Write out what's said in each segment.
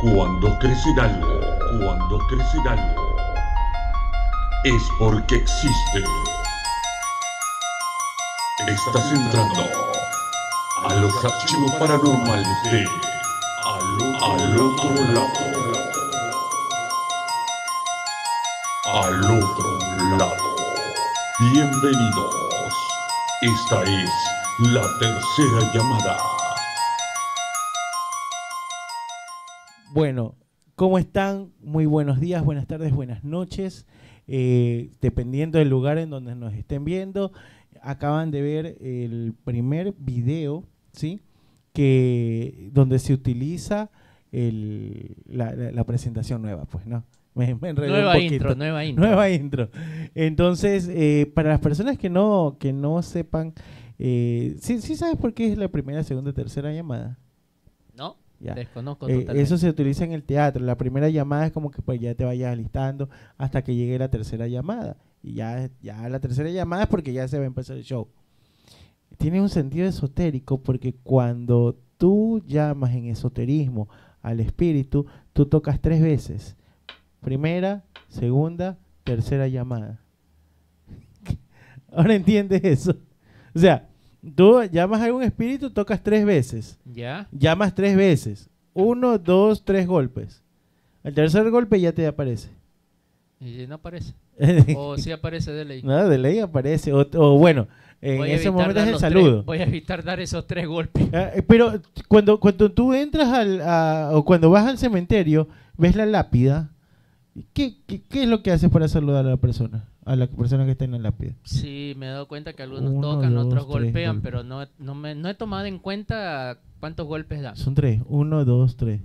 Cuando crecer algo, cuando crecer algo, es porque existe. Estás entrando a los archivos paranormales de Al otro lado. Al otro lado. Bienvenidos. Esta es la tercera llamada. Bueno, ¿cómo están? Muy buenos días, buenas tardes, buenas noches. Eh, dependiendo del lugar en donde nos estén viendo, acaban de ver el primer video, ¿sí? Que, donde se utiliza el, la, la- la presentación nueva, pues, ¿no? Me, me un Nueva intro, nueva intro. Nueva intro. Entonces, eh, para las personas que no, que no sepan, eh, ¿sí, sí sabes por qué es la primera, segunda, tercera llamada? Ya. Desconozco Eh, eso se utiliza en el teatro. La primera llamada es como que pues ya te vayas alistando hasta que llegue la tercera llamada. Y ya, ya la tercera llamada es porque ya se va a empezar el show. Tiene un sentido esotérico porque cuando tú llamas en esoterismo al espíritu, tú tocas tres veces. Primera, segunda, tercera llamada. Ahora entiendes eso. O sea, tú llamas a algún espíritu, tocas tres veces ¿Ya? llamas tres veces. Uno, dos, tres golpes. El tercer golpe ya te aparece. Y no aparece. O sí aparece de ley. no, de ley aparece. O, o bueno, en ese momento es el saludo. tres- voy a evitar dar esos tres golpes. Ah, eh, pero cuando, cuando tú entras al, a- o cuando vas al cementerio, ves la lápida. ¿Qué, qué, qué es lo que haces para saludar a la persona? A la persona que está en la lápida. Sí, me he dado cuenta que algunos Uno, tocan, dos, otros golpean, pero no, no, me, no he tomado en cuenta cuántos golpes dan. Son tres. Uno, dos, tres.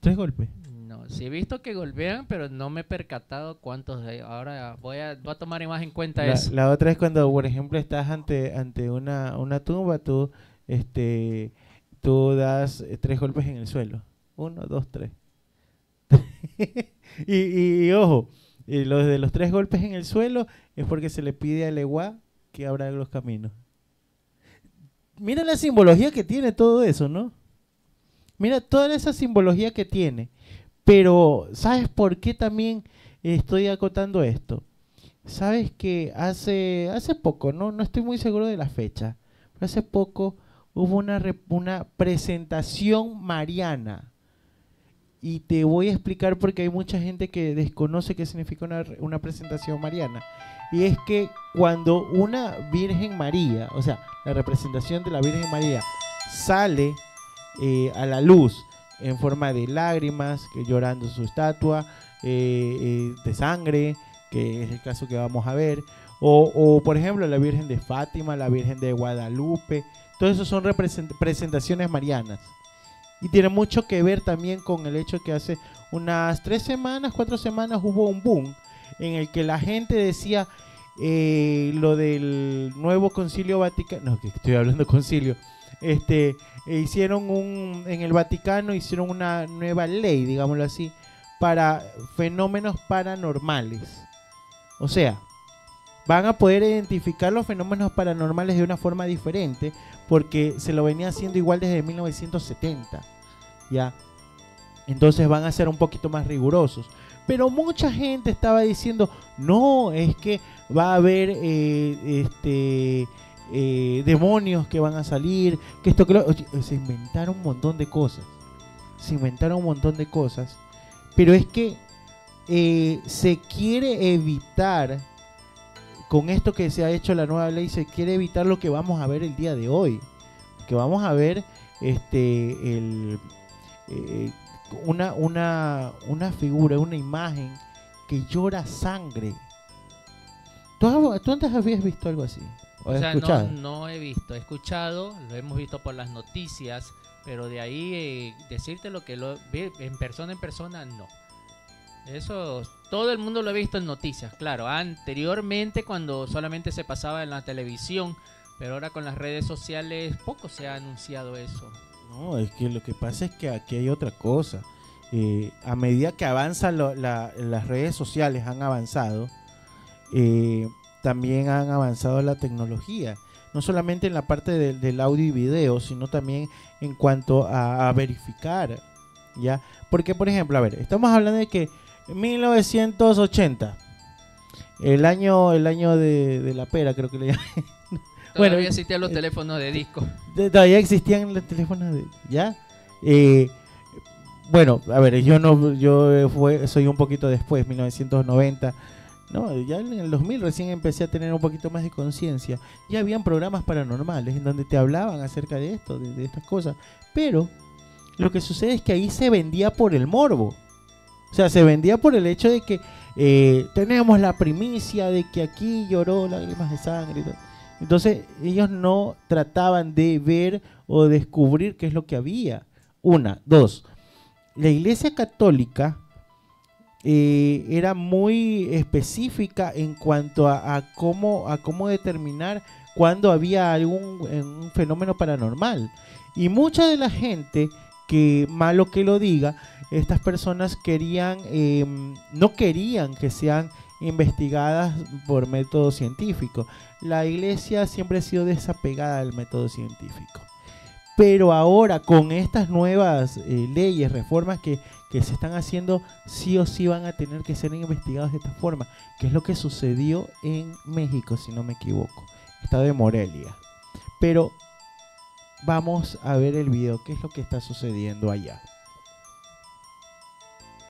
Tres golpes. No, sí he visto que golpean, pero no me he percatado cuántos hay. Ahora voy a, voy a tomar más en cuenta La, eso. la otra es cuando, por ejemplo, estás ante, ante una, una tumba, tú, este, tú das tres golpes en el suelo. Uno, dos, tres. y, y- ojo, y lo de los tres golpes en el suelo es porque se le pide al Eguá que abra los caminos. Mira la simbología que tiene todo eso, ¿no? Mira toda esa simbología que tiene. Pero, ¿sabes por qué también estoy acotando esto? Sabes que hace, hace poco, ¿no? no estoy muy seguro de la fecha, pero hace poco hubo una, una presentación mariana. Y te voy a explicar porque hay mucha gente que desconoce qué significa una, una presentación mariana. Y es que cuando una Virgen María, o sea, la representación de la Virgen María sale eh, a la luz en forma de lágrimas, que llorando su estatua, eh, eh, de sangre, que es el caso que vamos a ver, o, o, por ejemplo la Virgen de Fátima, la Virgen de Guadalupe, todo eso son presentaciones marianas. Y tiene mucho que ver también con el hecho que hace unas tres semanas, cuatro semanas hubo un boom en el que la gente decía eh, lo del nuevo concilio vaticano, no, que estoy hablando concilio, este, e hicieron un, en el Vaticano hicieron una nueva ley, digámoslo así, para fenómenos paranormales. O sea, van a poder identificar los fenómenos paranormales de una forma diferente porque se lo venía haciendo igual desde 1970. ¿Ya? Entonces van a ser un poquito más rigurosos. Pero mucha gente estaba diciendo, no, es que va a haber eh, este, eh, demonios que van a salir, que esto que se inventaron un montón de cosas. Se inventaron un montón de cosas. Pero es que eh, se quiere evitar, con esto que se ha hecho la nueva ley, se quiere evitar lo que vamos a ver el día de hoy. Que vamos a ver este el eh, una, una, una figura, una imagen que llora sangre. ¿Tú, antes habías visto algo así? ¿O sea, escuchado? no, no he visto, he escuchado, lo hemos visto por las noticias, pero de ahí eh, decirte lo que lo en persona en persona, no. Eso todo el mundo lo ha visto en noticias, claro. Anteriormente cuando solamente se pasaba en la televisión, pero ahora con las redes sociales poco se ha anunciado eso. No, es que lo que pasa es que aquí hay otra cosa. Eh, a medida que avanzan las redes sociales, han avanzado, eh, también han avanzado la tecnología. No solamente en la parte del- audio y video, sino también en cuanto a, a verificar ¿Ya? Porque, por ejemplo, a ver, estamos hablando de que 1980, el año, el año de, de la pera, creo que le llaman. Todavía Bueno, existían los eh, teléfonos de disco. todavía existían los teléfonos de, ¿ya? Eh, bueno, a ver, yo no, yo fue, soy un poquito después, 1990. No, ya en el 2000 recién empecé a tener un poquito más de conciencia. Ya habían programas paranormales en donde te hablaban acerca de esto, de, de estas cosas. Pero lo que sucede es que ahí se vendía por el morbo. O sea, se vendía por el hecho de que eh, tenemos la primicia de que aquí lloró lágrimas de sangre. y. Entonces ellos no trataban de ver o descubrir qué es lo que había. Una, dos. La Iglesia Católica eh, era muy específica en cuanto a, cómo, a cómo determinar cuando había algún un fenómeno paranormal. Y mucha de la gente que, malo que lo diga, estas personas querían, eh, no querían que sean investigadas por método científico. La iglesia siempre ha sido desapegada del método científico. Pero ahora con estas nuevas eh, leyes, reformas que, que se están haciendo, sí o sí van a tener que ser investigados de esta forma, que es lo que sucedió en México, si no me equivoco, estado de Morelia. Pero vamos a ver el video, qué es lo que está sucediendo allá.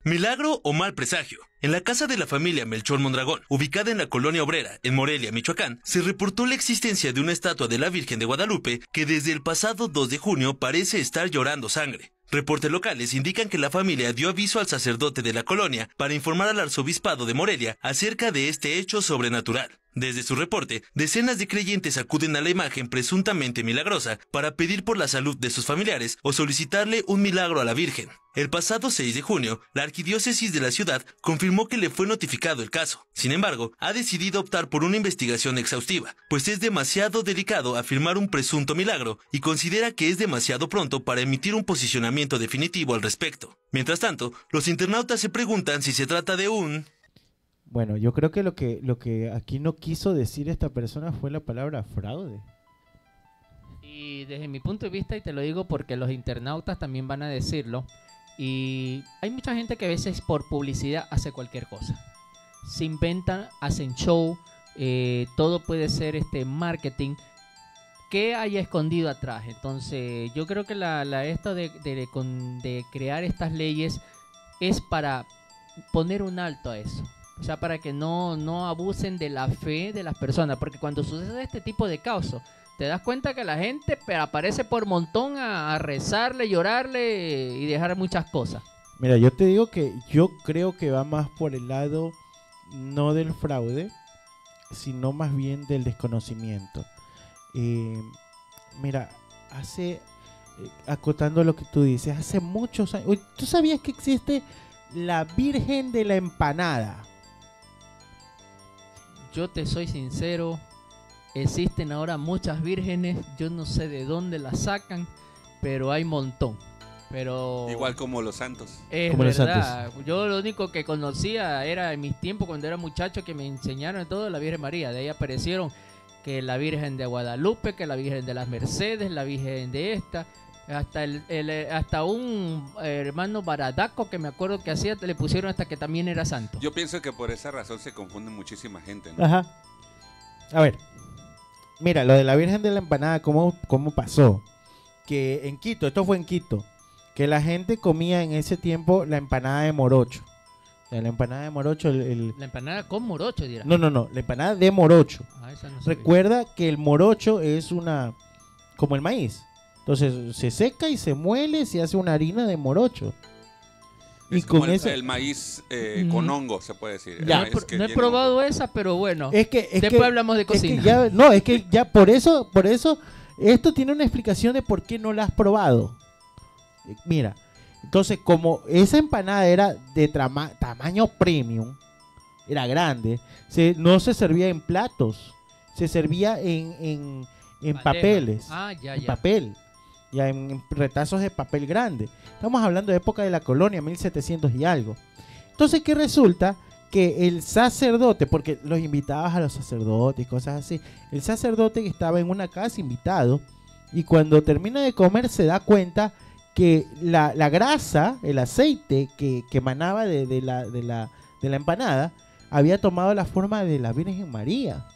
Milagro o mal presagio. En la casa de la familia Melchor Mondragón, ubicada en la colonia obrera, en Morelia, Michoacán, se reportó la existencia de una estatua de la Virgen de Guadalupe que desde el pasado 2 de junio parece estar llorando sangre. Reportes locales indican que la familia dio aviso al sacerdote de la colonia para informar al arzobispado de Morelia acerca de este hecho sobrenatural. Desde su reporte, decenas de creyentes acuden a la imagen presuntamente milagrosa para pedir por la salud de sus familiares o solicitarle un milagro a la Virgen. El pasado 6 de junio, la arquidiócesis de la ciudad confirmó que le fue notificado el caso. Sin embargo, ha decidido optar por una investigación exhaustiva, pues es demasiado delicado afirmar un presunto milagro y considera que es demasiado pronto para emitir un posicionamiento definitivo al respecto. Mientras tanto, los internautas se preguntan si se trata de un Bueno, yo creo que lo que lo que aquí no quiso decir esta persona fue la palabra fraude. Y desde mi punto de vista, y te lo digo porque los internautas también van a decirlo, y hay mucha gente que a veces por publicidad hace cualquier cosa. Se inventan, hacen show, eh, todo puede ser este marketing que haya escondido atrás. Entonces, yo creo que la, la esto de, de- con- de crear estas leyes es para poner un alto a eso. O sea, para que no, no abusen de la fe de las personas. Porque cuando sucede este tipo de casos, te das cuenta que la gente aparece por montón a, rezarle, llorarle y dejar muchas cosas. Mira, yo te digo que yo creo que va más por el lado no del fraude, sino más bien del desconocimiento. Eh, mira, hace, eh, acotando lo que tú dices, hace muchos años, ¿tú sabías que existe la Virgen de la Empanada? Yo te soy sincero, existen ahora muchas vírgenes, yo no sé de dónde las sacan, pero hay montón. Pero Igual como los santos. es Como los verdad. Yo lo único que conocía era en mis tiempos cuando era muchacho que me enseñaron todo la Virgen María. De ahí aparecieron que la Virgen de Guadalupe, que la Virgen de las Mercedes, la Virgen de esta. Hasta el, el, eh, hasta un eh, hermano baradaco que me acuerdo que hacía, le pusieron hasta que también era santo. Yo pienso que por esa razón se confunde muchísima gente. ¿no? Ajá. A ver, mira, lo de la Virgen de la Empanada, ¿cómo, cómo pasó? Que en Quito, esto fue en Quito, que la gente comía en ese tiempo la empanada de morocho. La empanada de morocho, el, el- La empanada con morocho, dirá. No, no, no, la empanada de morocho. Ah, esa no sabía. Recuerda que el morocho es una... como el maíz. Entonces se seca y se muele, se hace una harina de morocho. Y Es como con el, eso... el maíz eh, Mm. con hongo, se puede decir. Ya. No he, maíz pr- que no he tiene probado esa, pero bueno. Es que... Es Después que- hablamos de Es que cocina. ya, no, es que ya por eso, por eso, esto tiene una explicación de por qué no la has probado. Mira, entonces como esa empanada era de trama- tamaño premium, era grande, se, no se servía en platos, se servía en, en, en papeles, Ah, ya, en ya. papel, ya en, retazos de papel grande. Estamos hablando de época de la colonia, 1700 y algo. Entonces, ¿qué resulta? Que el sacerdote, porque los invitabas a los sacerdotes y cosas así, el sacerdote que estaba en una casa invitado y cuando termina de comer se da cuenta que la, grasa, el aceite que, que emanaba de la, de, la, de la empanada, había tomado la forma de la Virgen María.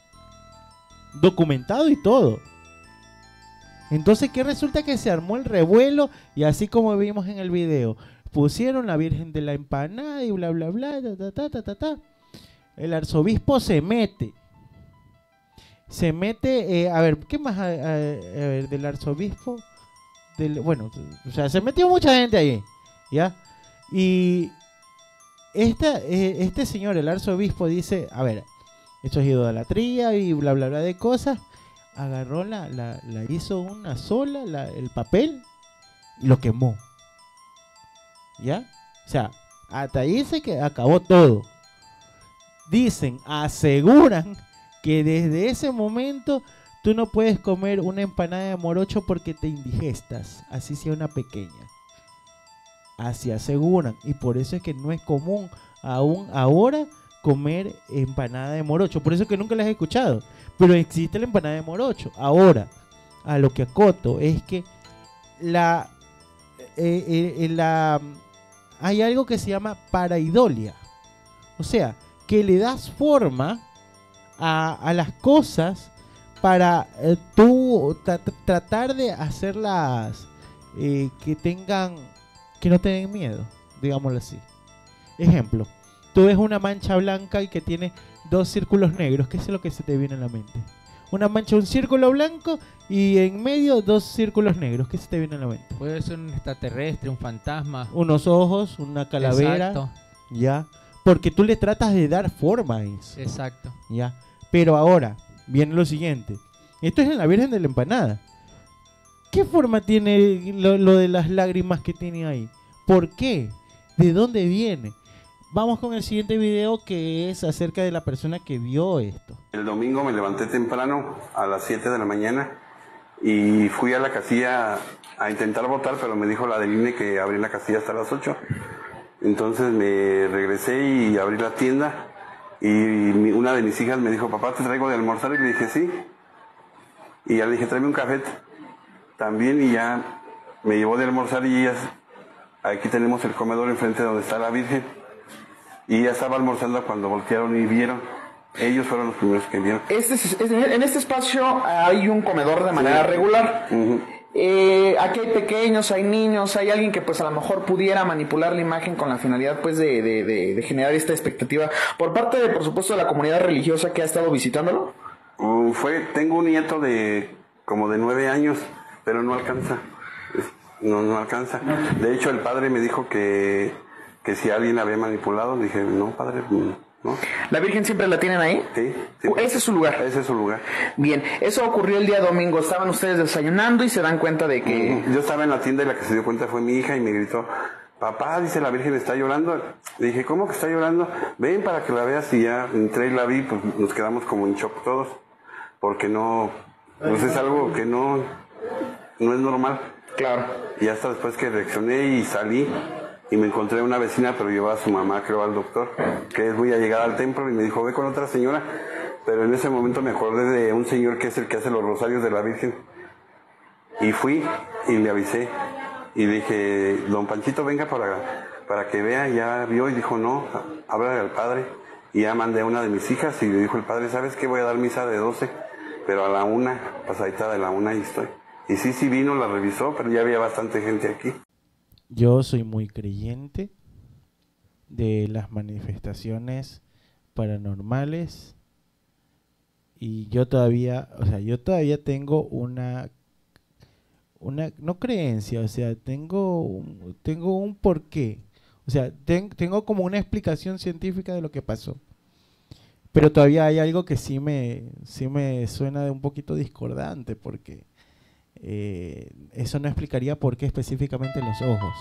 Documentado y todo. Entonces, ¿qué resulta que se armó el revuelo? Y así como vimos en el video, pusieron la Virgen de la Empanada y bla, bla, bla, ta, ta, ta, ta, ta. El arzobispo se mete. Se mete, eh, a ver, ¿qué más? Del arzobispo. Bueno, o sea, se metió mucha gente ahí, ¿ya? Y esta, eh, este señor, el arzobispo, dice, a ver, esto es idolatría y bla, bla, bla de cosas. Agarró la, la, la hizo una sola, la- el papel, y lo quemó. ¿Ya? O sea, hasta ahí se que acabó todo. Dicen, aseguran que desde ese momento tú no puedes comer una empanada de morocho porque te indigestas, así sea una pequeña. Así aseguran. Y por eso es que no es común aún ahora comer empanada de morocho. Por eso es que nunca las he escuchado. Pero existe la empanada de morocho. Ahora, a lo que acoto es que la, eh, eh, la hay algo que se llama paraidolia. O sea, que le das forma a, a las cosas para eh, tú tra- tra- tratar de hacerlas eh, que tengan, que no te den miedo, digámoslo así. Ejemplo, tú ves una mancha blanca y que tiene dos círculos negros, ¿qué es lo que se te viene a la mente? Una mancha, un círculo blanco y en medio dos círculos negros, ¿qué se te viene a la mente? Puede ser un extraterrestre, un fantasma. Unos ojos, una calavera, Exacto, ya, porque tú le tratas de dar forma a eso. exacto. ¿Ya? Pero ahora, viene lo siguiente. Esto es en la Virgen de la Empanada. ¿Qué forma tiene lo, lo de las lágrimas que tiene ahí? ¿Por qué? ¿De dónde viene? Vamos con el siguiente video que es acerca de la persona que vio esto. El domingo me levanté temprano a las 7 de la mañana y fui a la casilla a intentar votar, pero me dijo la del INE que abrí la casilla hasta las 8. Entonces me regresé y abrí la tienda y una de mis hijas me dijo, papá, ¿te traigo de almorzar? Y le dije, sí. Y ya le dije, tráeme un café también y ya me llevó de almorzar y ellas, aquí tenemos el comedor enfrente donde está la Virgen. Y ya estaba almorzando cuando voltearon y vieron. Ellos fueron los primeros que vieron. Este, es- en este espacio hay un comedor de manera regular. Eh, aquí hay pequeños, hay niños, hay alguien que pues a lo mejor pudiera manipular la imagen con la finalidad pues de, de- de- de generar esta expectativa por parte de por supuesto de la comunidad religiosa que ha estado visitándolo. Uh, fue, tengo un nieto de como de nueve años, pero no alcanza. No, no alcanza. De hecho, el padre me dijo que, que si alguien la había manipulado, dije, no, padre, mm, no. La Virgen siempre la tienen ahí. Sí, sí. Ese es su lugar. Ese es su lugar. Bien, eso ocurrió el día domingo. Estaban ustedes desayunando y se dan cuenta de que Yo estaba en la tienda y la que se dio cuenta fue mi hija y me gritó, papá, dice la Virgen está llorando. Le dije, ¿cómo que está llorando? Ven para que la veas y ya entré y la vi, pues nos quedamos como en shock todos, porque no, pues es algo que no, no es normal. Claro. Y hasta después que reaccioné y salí y me encontré una vecina, pero llevaba a su mamá, creo, al doctor, que es muy allegada al templo y me dijo, ve con otra señora. Pero en ese momento me acordé de un señor que es el que hace los rosarios de la Virgen. Y fui y le avisé. Y dije, don Panchito, venga para, para que vea. Ya vio y dijo, no, háblale al padre. Y ya mandé a una de mis hijas y le dijo el padre, ¿sabes qué? Voy a dar misa de 12, pero a la una, pasadita de la una y estoy. Y sí, sí vino, la revisó, pero ya había bastante gente aquí. Yo soy muy creyente de las manifestaciones paranormales y yo todavía, o sea, yo todavía tengo una una no creencia, o sea, tengo un, tengo un porqué. O sea, ten- tengo como una explicación científica de lo que pasó. Pero todavía hay algo que sí me sí me suena de un poquito discordante porque eh, eso no explicaría por qué específicamente los ojos.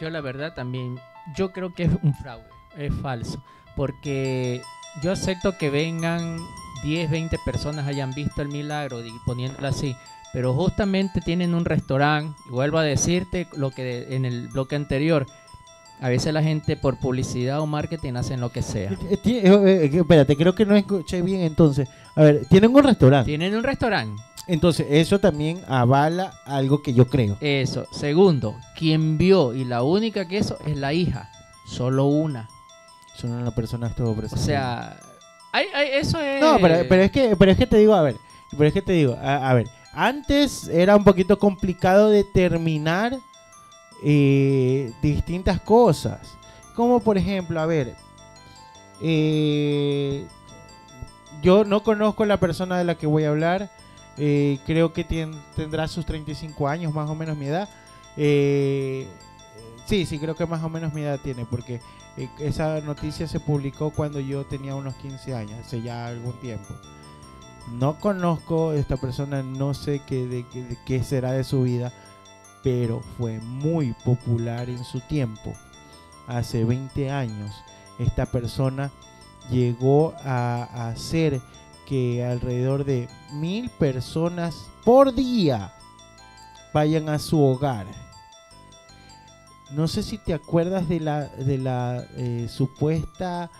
Yo la verdad también, yo creo que es un fraude, es falso, porque yo acepto que vengan 10, 20 personas hayan visto el milagro, poniéndolo así, pero justamente tienen un restaurante, y vuelvo a decirte lo que de- en el bloque anterior, a veces la gente por publicidad o marketing hacen lo que sea. Eh, eh, eh, espérate, creo que no escuché bien entonces. A ver, tienen un restaurante. Tienen un restaurante, Entonces, eso también avala algo que yo creo. Eso. Segundo, quien vio y la única que eso es la hija. Solo una. Son una persona estuvo O presente. sea, hay- hay- eso es... No, pero, pero es que, pero es que te digo, a ver, pero es que te digo, a, a ver, antes era un poquito complicado determinar eh, distintas cosas, como por ejemplo, a ver, eh, yo no conozco la persona de la que voy a hablar, eh, creo que tien- tendrá sus 35 años, más o menos mi edad. Eh, sí, sí, creo que más o menos mi edad tiene, porque eh, esa noticia se publicó cuando yo tenía unos 15 años, hace ya algún tiempo. No conozco a esta persona, no sé qué, de, qué- de qué será de su vida, pero fue muy popular en su tiempo. Hace 20 años, esta persona llegó a, a hacer que alrededor de mil personas por día vayan a su hogar. No sé si te acuerdas de la, de la eh, supuesta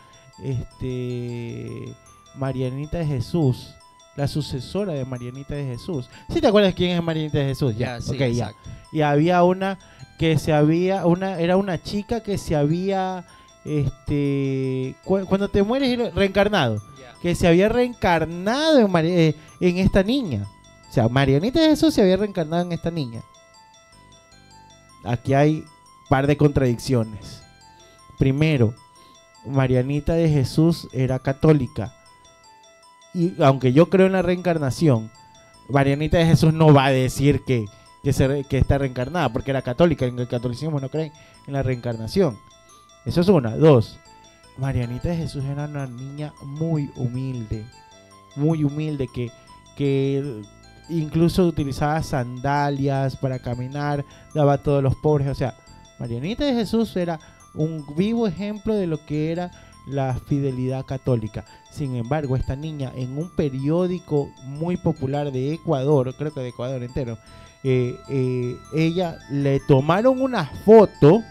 este, Marianita de Jesús, la sucesora de Marianita de Jesús. ¿Sí te acuerdas quién es Marianita de Jesús? Ya, sí, ok, ya. exacto. Y había una que se había, una, era una chica que se había, este, cu- cuando te mueres eres reencarnado. Que se había reencarnado eh, en esta niña. O sea, Marianita de Jesús se había reencarnado en esta niña. Aquí hay par de contradicciones. Primero, Marianita de Jesús era católica. Y aunque yo creo en la reencarnación, Marianita de Jesús no va a decir que, que, que está reencarnada, porque era católica. En el catolicismo no creen en la reencarnación. Eso es una. Dos, Marianita de Jesús era una niña muy humilde. Muy humilde que, que incluso utilizaba sandalias para caminar, daba a todos los pobres. O sea, Marianita de Jesús era un vivo ejemplo de lo que era la fidelidad católica. Sin embargo, esta niña en un periódico muy popular de Ecuador, creo que de Ecuador entero, eh, eh, ella le tomaron una foto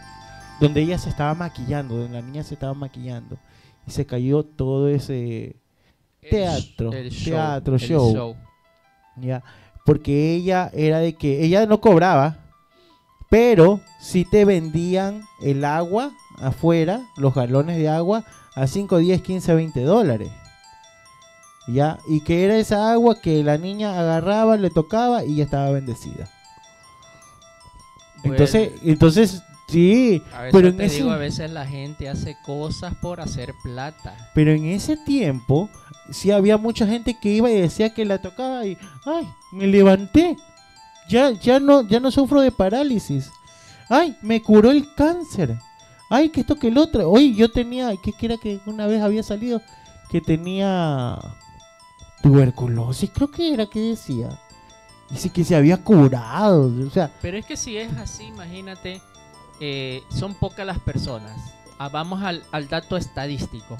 donde ella se estaba maquillando, donde la niña se estaba maquillando y se cayó todo ese Teatro, teatro, el show. ya, porque ella era de que ella no cobraba, pero sí te vendían el agua afuera, los galones de agua a 5, 10, 15, 20 dólares. Ya, y que era esa agua que la niña agarraba, le tocaba y ya estaba bendecida. Entonces, entonces sí, A veces pero en te ese digo, a veces la gente hace cosas por hacer plata. Pero en ese tiempo, sí había mucha gente que iba y decía que la tocaba y, ay, me levanté. Ya, ya no, ya no sufro de parálisis. Ay, me curó el cáncer. Ay, que esto que el otro. Oye, yo tenía, ¿qué que era que una vez había salido? Que tenía tuberculosis, creo que era que decía. Dice que se había curado. O sea, Pero es que si es así, imagínate, eh, son pocas las personas. Ah, vamos al, dato estadístico.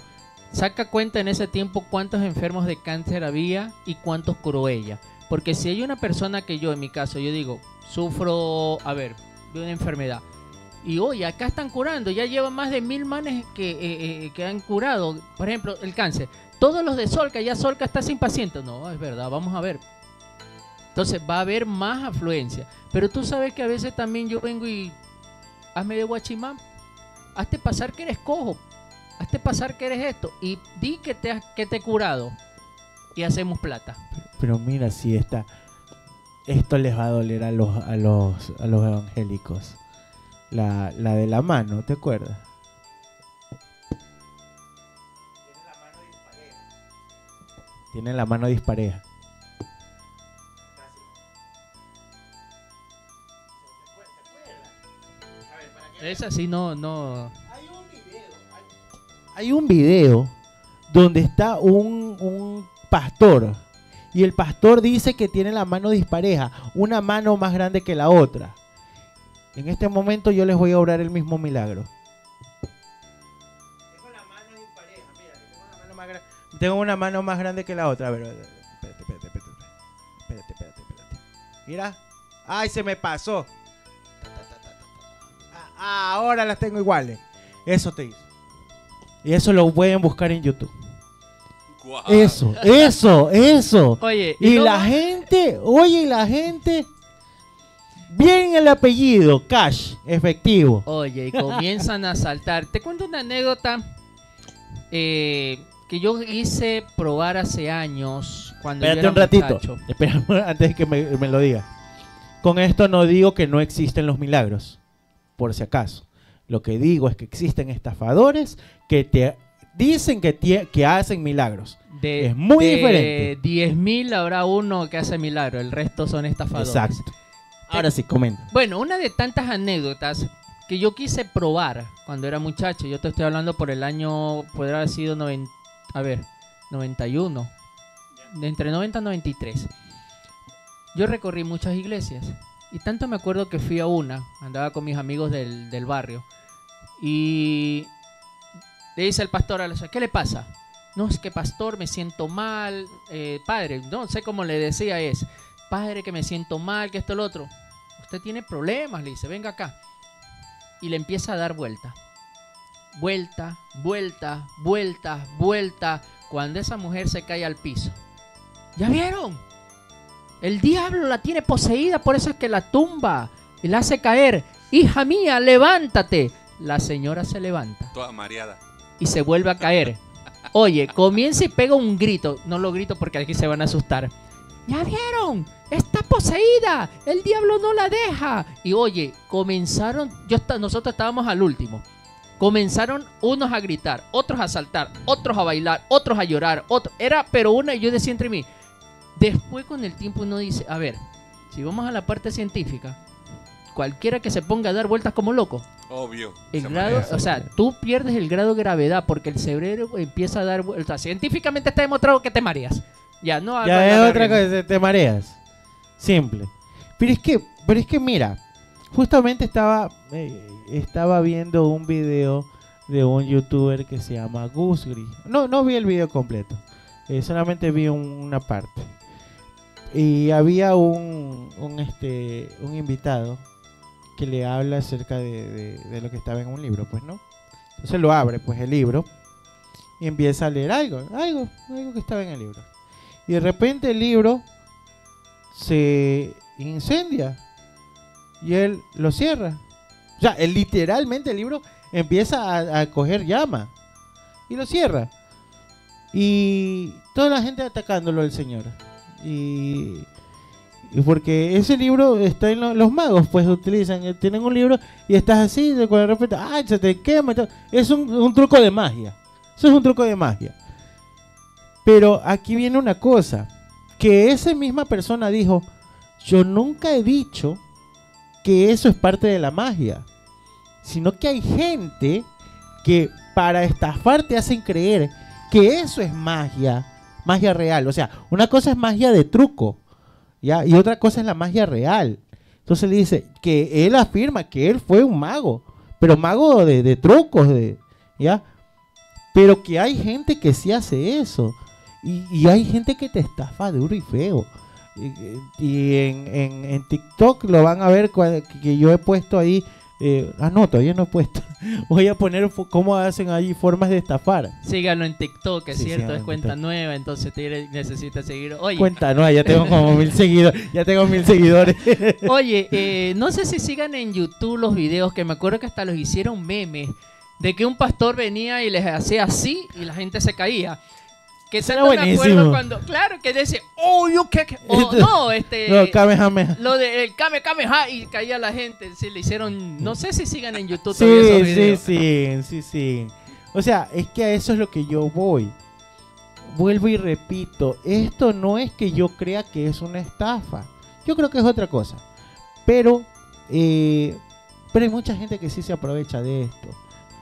Saca cuenta en ese tiempo cuántos enfermos de cáncer había y cuántos curó ella. Porque si hay una persona que yo, en mi caso, yo digo, sufro, a ver, de una enfermedad. Y hoy acá están curando, ya llevan más de mil manes que, eh, eh, que han curado. Por ejemplo, el cáncer. Todos los de Solca, ya Solca está sin pacientes. No, es verdad, vamos a ver. Entonces va a haber más afluencia. Pero tú sabes que a veces también yo vengo y hazme de guachimán. Hazte pasar que eres cojo. Hazte pasar que eres esto. Y di que te, que te he curado. Y hacemos plata. pero mira si esta esto les va a doler a los a los a los evangélicos. La, la de la mano, ¿te acuerdas? Tiene la mano dispareja. Esa sí no, no. Hay un video donde está un, un pastor y el pastor dice que tiene la mano dispareja, una mano más grande que la otra. En este momento yo les voy a obrar el mismo milagro. Tengo la mano dispareja, mira, que tengo una mano más grande. Tengo una mano más grande que la otra. A ver, a ver, espérate, espérate, espérate. Espérate, espérate, espérate. Mira. Ay, se me pasó. Ah, ahora las tengo iguales. Eso te hizo. Y eso lo pueden buscar en YouTube. Eso, eso, eso. Oye, Y la gente, oye, y la gente, bien el apellido, cash, efectivo. Oye, y comienzan a saltar. Te cuento una anécdota eh, que yo hice probar hace años cuando yo Espérate era un ratito, espera antes de que me, me lo diga. Con esto no digo que no existen los milagros, por si acaso. Lo que digo es que existen estafadores que te dicen que, tie- que hacen milagros. De, Es muy de diferente. 10.000 habrá uno que hace milagro, el resto son estafadores. Exacto. Ahora sí, comenta. Bueno, una de tantas anécdotas que yo quise probar cuando era muchacho, yo te estoy hablando por el año, podrá haber sido, noven- a ver, 91, de entre 90 y 93. Yo recorrí muchas iglesias y tanto me acuerdo que fui a una, andaba con mis amigos del, del barrio y le dice el pastor a la ¿qué le pasa? No, es que pastor, me siento mal, eh, padre, no sé cómo le decía es, padre que me siento mal, que esto, lo otro. Usted tiene problemas, le dice, venga acá. Y le empieza a dar vuelta. Vuelta, vuelta, vuelta, vuelta. Cuando esa mujer se cae al piso. ¿Ya vieron? El diablo la tiene poseída, por eso es que la tumba y la hace caer. Hija mía, levántate. La señora se levanta Toda mareada. y se vuelve a caer. Oye, comienza y pega un grito. No lo grito porque aquí se van a asustar. ¿Ya vieron? Está poseída. El diablo no la deja. Y oye, comenzaron, yo nosotros estábamos al último. Comenzaron unos a gritar, otros a saltar, otros a bailar, otros a llorar, otro, era pero una y yo decía entre mí. Después con el tiempo uno dice, a ver, si vamos a la parte científica, cualquiera que se ponga a dar vueltas como loco, Obvio. el se grado, o sea, tú pierdes el grado de gravedad porque el cerebro empieza a dar vueltas. Científicamente está demostrado que te mareas. Ya, no Ya es otra cosa, te mareas. Simple. Pero es que, pero es que mira, justamente estaba, eh, estaba viendo un video de un youtuber que se llama Gusgri. No, no vi el video completo. eh, solamente vi un- una parte. Y había un, un, este, un invitado que le habla acerca de, de- lo que estaba en un libro, pues, ¿no? Entonces lo abre, pues, el libro y empieza a leer algo, algo, algo que estaba en el libro. Y de repente el libro se incendia y él lo cierra. O sea, literalmente el libro empieza a, a coger llama y lo cierra. Y toda la gente atacándolo al Señor. Y, porque ese libro está en lo- los magos, pues utilizan, eh, tienen un libro y estás así, de de repente, ¡ay! Se te quema. Es un, un truco de magia. Eso es un truco de magia. Pero aquí viene una cosa, que esa misma persona dijo, yo nunca he dicho que eso es parte de la magia, sino que hay gente que para estafar te hacen creer que eso es magia, magia real. O sea, una cosa es magia de truco, ¿ya? Y otra cosa es la magia real. Entonces le dice que él afirma que él fue un mago, pero mago de, trucos, de, ¿ya? Pero que hay gente que sí hace eso. Y, hay gente que te estafa duro y feo. Y, en, en- en TikTok lo van a ver que yo he puesto ahí. Eh, ah, no, todavía no he puesto. Voy a poner cómo hacen ahí formas de estafar. Síganlo en TikTok, es Sí, cierto, es en cuenta nueva, entonces tiene- necesita seguir. Oye, Cuenta, no, ya tengo como mil seguidores. Ya tengo mil seguidores. Oye, eh, no sé si sigan en YouTube los videos que me acuerdo que hasta los hicieron memes de que un pastor venía y les hacía así y la gente se caía. Que era me acuerdo cuando, claro, que decía, oh, you que, que-", o no, este, no, Kamehameha. lo de el Kame Kameha y caía la gente, sí, le hicieron, no sé si sigan en YouTube Sí, todavía esos sí, sí, sí, sí. O sea, es que a eso es lo que yo voy. Vuelvo y repito, esto no es que yo crea que es una estafa. Yo creo que es otra cosa. Pero, eh, pero hay mucha gente que sí se aprovecha de esto.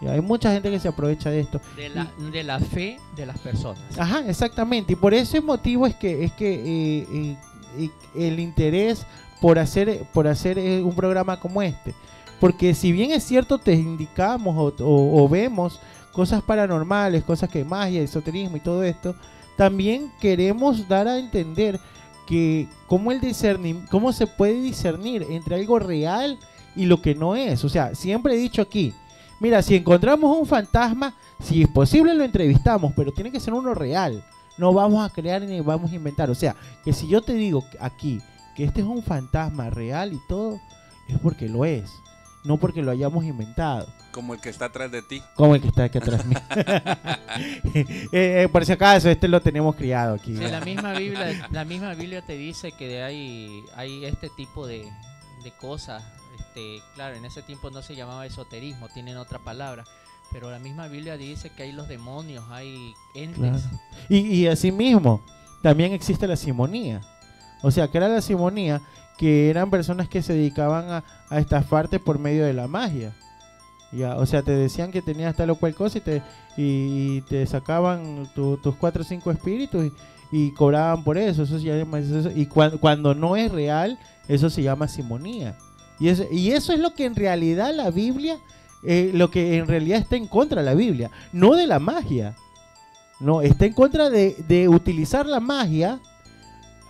Hay mucha gente que se aprovecha de esto. De la, de la fe de las personas. Ajá, exactamente. Y por ese motivo es que es que eh, eh, eh, el interés por hacer por hacer eh, un programa como este, porque si bien es cierto te indicamos o, o- o vemos cosas paranormales, cosas que magia, esoterismo y todo esto, también queremos dar a entender que cómo el discerni- cómo se puede discernir entre algo real y lo que no es. O sea, siempre he dicho aquí, mira, si encontramos un fantasma, si es posible lo entrevistamos, pero tiene que ser uno real. no vamos a crear ni vamos a inventar. O sea, que si yo te digo aquí que este es un fantasma real y todo, es porque lo es, no porque lo hayamos inventado. Como el que está atrás de ti. Como el que está aquí atrás mío. Eh, eh, por si acaso, este lo tenemos criado aquí. Sí, la misma Biblia, la misma Biblia te dice que hay, hay este tipo de, de cosas. Este, claro, en ese tiempo no se llamaba esoterismo, tienen otra palabra. Pero la misma Biblia dice que hay los demonios, hay entes. Y, y asimismo, también existe la simonía. O sea, que era la simonía, que eran personas que se dedicaban a, a estafarte por medio de la magia. Ya, o sea, te decían que tenías tal o cual cosa y te, y te sacaban tu- tus cuatro o cinco espíritus y, cobraban por eso. Eso se llama- y cuan- cuando no es real, eso se llama simonía. Y eso, y eso es lo que en realidad la Biblia, eh, lo que en realidad está en contra de la Biblia, no de la magia. No, está en contra de, de utilizar la magia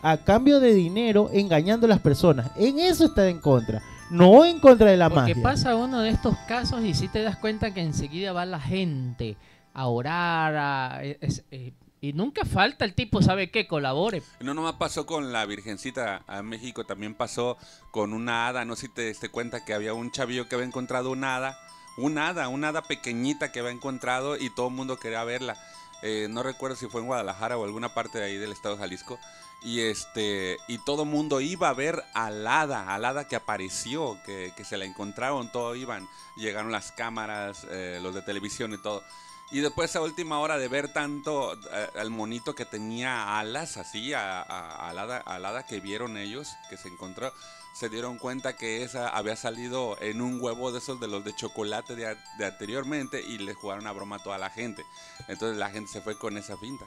a cambio de dinero engañando a las personas. En eso está en contra. No en contra de la Porque magia. pasa uno de estos casos y si te das cuenta que enseguida va la gente a orar, a- es- eh, y nunca falta el tipo, ¿sabe qué? Colabore. No nomás pasó con la Virgencita a México, también pasó con una hada. No sé si te diste cuenta que había un chavillo que había encontrado una hada. Una hada, una hada pequeñita que había encontrado y todo el mundo quería verla. Eh, no recuerdo si fue en Guadalajara o alguna parte de ahí del estado de Jalisco. Y este y todo mundo iba a ver al hada, al hada que apareció, que, se la encontraron, todos iban. Llegaron las cámaras, eh, los de televisión y todo. Y después a última hora de ver tanto eh, al monito que tenía alas, así, a, a- al hada, al hada que vieron ellos, que se encontró, se dieron cuenta que esa había salido en un huevo de esos de los de chocolate de, anteriormente y le jugaron a broma a toda la gente. Entonces la gente se fue con esa finta.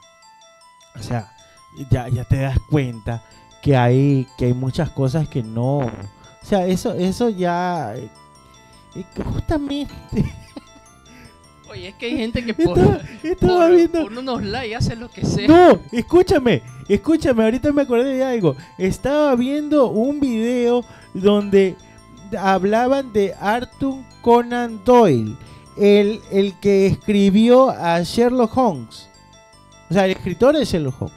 O sea, ya, ya te das cuenta que hay, que hay muchas cosas que no. O sea, eso, eso ya. eh, justamente. Oye, es que hay gente que por, Estaba, estaba por- viendo. por unos likes hace lo que sea. No, escúchame, escúchame, ahorita me acordé de algo. Estaba viendo un video donde hablaban de Arthur Conan Doyle, el, el que escribió a Sherlock Holmes. O sea, el escritor de Sherlock Holmes.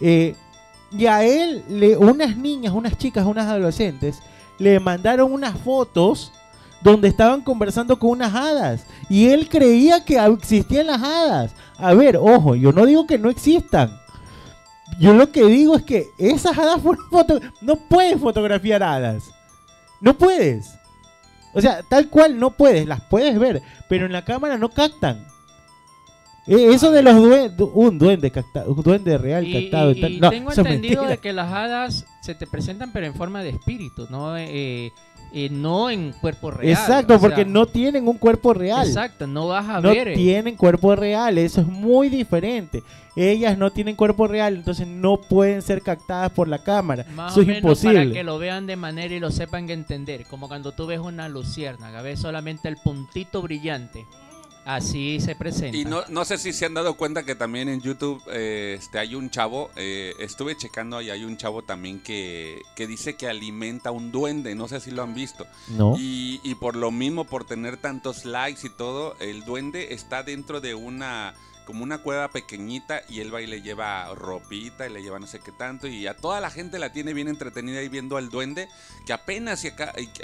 Eh, y a él, le, unas niñas, unas chicas, unas adolescentes, le mandaron unas fotos donde estaban conversando con unas hadas. Y él creía que existían las hadas. A ver, ojo, yo no digo que no existan. Yo lo que digo es que esas hadas fueron foto no puedes fotografiar hadas. No puedes. O sea, tal cual no puedes, las puedes ver, pero en la cámara no captan. Eh, Eso de los duendes, un duende un duende real Y, captado. y- no, tengo entendido mentira. de que las hadas se te presentan pero en forma de espíritu, no, eh, eh, no en cuerpo real. Exacto, o sea, porque no tienen un cuerpo real. Exacto, no vas a no ver. eh, tienen cuerpo real, eso es muy diferente. Ellas no tienen cuerpo real, entonces no pueden ser captadas por la cámara. Más eso o es menos imposible. para que lo vean de manera y lo sepan entender. Como cuando tú ves una luciérnaga, ves solamente el puntito brillante. Así se presenta. Y no, no sé si se han dado cuenta que también en YouTube eh, este, hay un chavo, eh, estuve checando y hay un chavo también que, que dice que alimenta un duende, no sé si lo han visto. No. Y, y por lo mismo, por tener tantos likes y todo, el duende está dentro de una como una cueva pequeñita y él va y le lleva ropita y le lleva no sé qué tanto y a toda la gente la tiene bien entretenida ahí viendo al duende que apenas que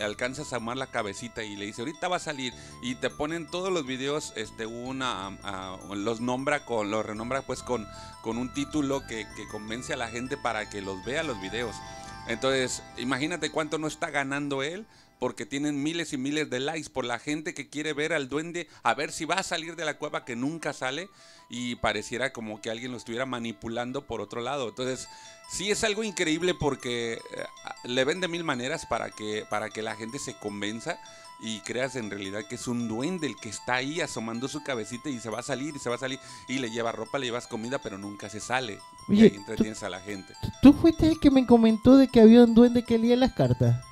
alcanza a asomar la cabecita y le dice ahorita va a salir y te ponen todos los videos este una los nombra con los renombra pues con con un título que convence a la gente para que los vea los videos. Entonces imagínate cuánto no está ganando él porque tienen miles y miles de likes por la gente que quiere ver al duende a ver si va a salir de la cueva que nunca sale y pareciera como que alguien lo estuviera manipulando por otro lado. Entonces, sí es algo increíble porque eh, le ven de mil maneras para que, para que la gente se convenza y creas en realidad que es un duende el que está ahí asomando su cabecita y se va a salir y se va a salir y le lleva ropa, le llevas comida, pero nunca se sale. Oye, y ahí tú- entretienes a la gente. ¿Tú fuiste el que me comentó de que había un duende que leía las cartas?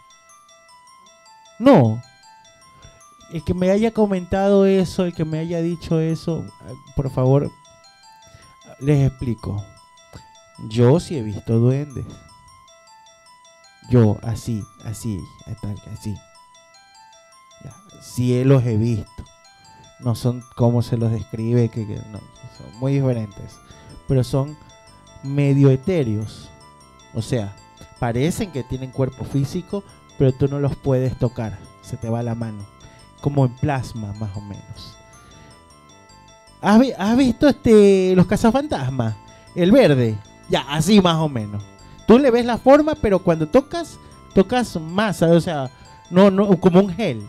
No. El que me haya comentado eso, el que me haya dicho eso, por favor, les explico. Yo sí he visto duendes. Yo, así, así, así. Ya, sí los he visto. No son como se los describe, que, que no, son muy diferentes. pero son medio etéreos. O sea, parecen que tienen cuerpo físico, pero tú no los puedes tocar. Se te va la mano. Como en plasma, más o menos. ¿Has, vi- has visto este los cazafantasmas? El verde. Ya, así más o menos. Tú le ves la forma, pero cuando tocas, tocas masa, o sea, no, no, como un gel.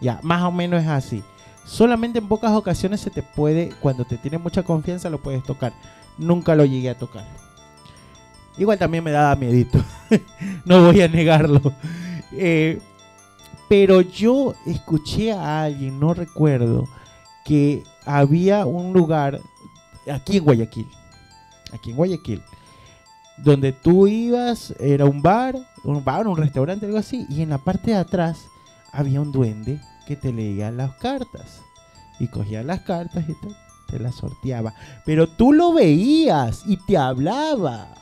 Ya, más o menos es así. Solamente en pocas ocasiones se te puede, cuando te tiene mucha confianza, lo puedes tocar. Nunca lo llegué a tocar. Igual también me daba miedito. no voy a negarlo. Eh, pero yo escuché a alguien, no recuerdo, que había un lugar aquí en Guayaquil. Aquí en Guayaquil. Donde tú ibas, era un bar, un bar, un restaurante, algo así. Y en la parte de atrás había un duende que te leía las cartas. Y cogía las cartas y te, te las sorteaba. Pero tú lo veías y te hablaba.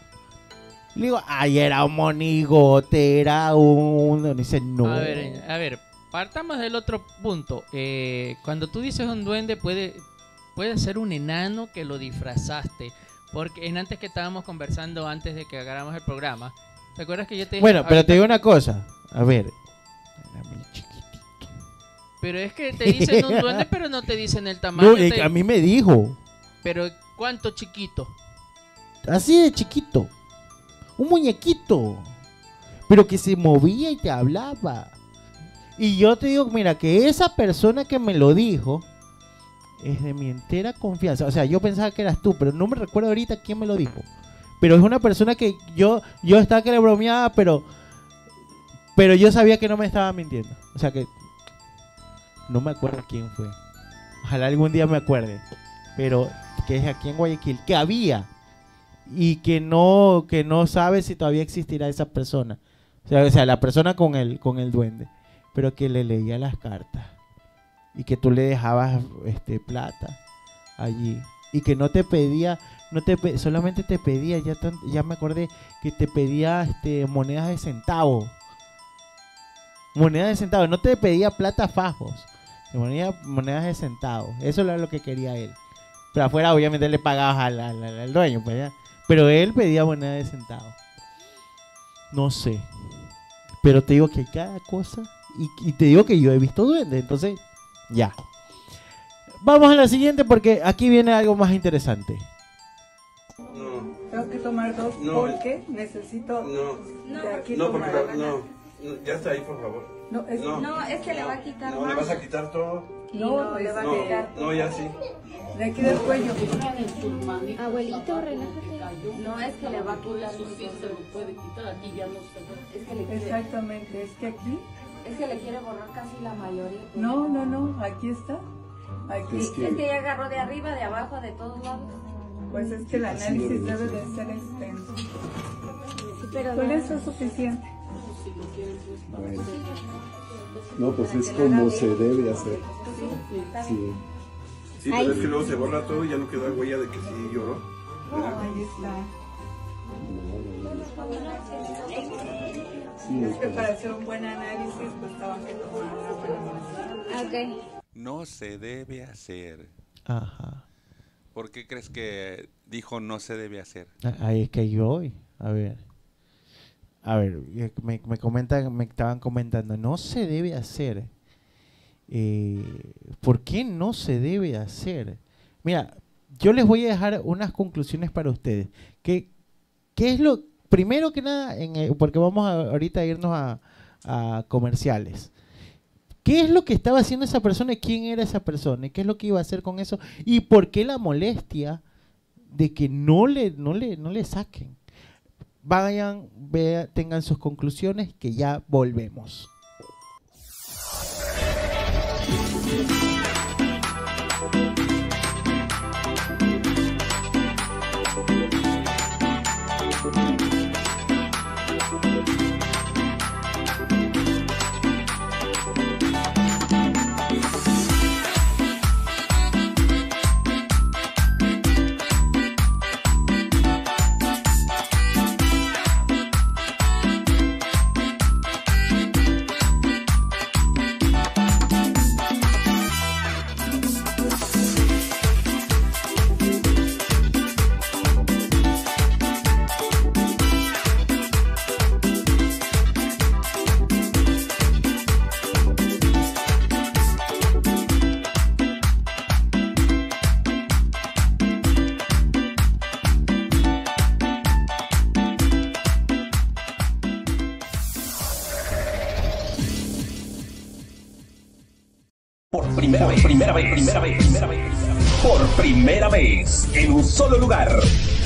Le digo, ay, era un monigote, era un... Dice, no. A ver, a ver, partamos del otro punto. Eh, cuando tú dices un duende, puede, puede ser un enano que lo disfrazaste. Porque en antes que estábamos conversando, antes de que agarramos el programa, ¿te acuerdas que yo te dije? Bueno, pero te digo una cosa. A ver. Pero es que te dicen un duende, pero no te dicen el tamaño. No, te- a mí me dijo. Pero ¿cuánto chiquito? Así de chiquito. Un muñequito. Pero que se movía y te hablaba. Y yo te digo, mira, que esa persona que me lo dijo es de mi entera confianza. O sea, yo pensaba que eras tú, pero no me recuerdo ahorita quién me lo dijo. Pero es una persona que yo, yo estaba que le bromeaba, pero, pero yo sabía que no me estaba mintiendo. O sea que no me acuerdo quién fue. Ojalá algún día me acuerde. Pero que es aquí en Guayaquil, que había y que no que no sabe si todavía existirá esa persona. O sea, o sea, la persona con el con el duende, pero que le leía las cartas y que tú le dejabas este plata allí y que no te pedía no te solamente te pedía ya tan- ya me acordé que te pedía este monedas de centavo. Monedas de centavo, no te pedía plata fajos. Te ponía monedas de centavo. Eso era lo que quería él. Pero afuera obviamente le pagabas al- al- al dueño, pues ya. Pero él pedía moneda de centavo. No sé. Pero te digo que hay cada cosa. Y, y te digo que yo he visto duendes. Entonces, ya. Vamos a la siguiente porque aquí viene algo más interesante. No, Tengo que tomar dos No. porque necesito no, de aquí no, porque no, no, ya está ahí, por favor. No, es, No, No, es que le va a quitar no, le más. vas a quitar todo. No, no, le va a No, quitar no, ya sí. de aquí del cuello. Abuelito, relájate. No, es que le va a quitar. Es que le quiere, Exactamente, es que aquí, es que le quiere borrar casi la mayoría. no, no, no, aquí está. Aquí, Es que ya agarró de arriba, de abajo, de todos lados. pues es que el análisis debe de ser extenso. Con eso es suficiente. Bueno. No, pues es como se debe hacer. Sí. Sí, pero es que luego se borra todo y ya no queda huella de que sí lloró. ¿verdad? Ahí está. Sí, Es que para hacer un buen análisis, pues estaban que tomar una buena muestra. Ok. No se debe hacer. Ajá. ¿Por qué crees que dijo no se debe hacer? Ah, Ahí es que yo voy. A ver. A ver, eh, me, me comentan, me estaban comentando, no se debe hacer. Eh, ¿Por qué no se debe hacer? Mira, yo les voy a dejar unas conclusiones para ustedes. ¿Qué, qué es lo, primero que nada, el- porque vamos a, ahorita a irnos a, a comerciales. ¿Qué es lo que estaba haciendo esa persona y quién era esa persona? ¿Y qué es lo que iba a hacer con eso? ¿Y por qué la molestia de que no le, no le, no le saquen? Vayan, vea, tengan sus conclusiones, que ya volvemos. Primera vez, primera vez, primera vez, por primera vez en un solo lugar.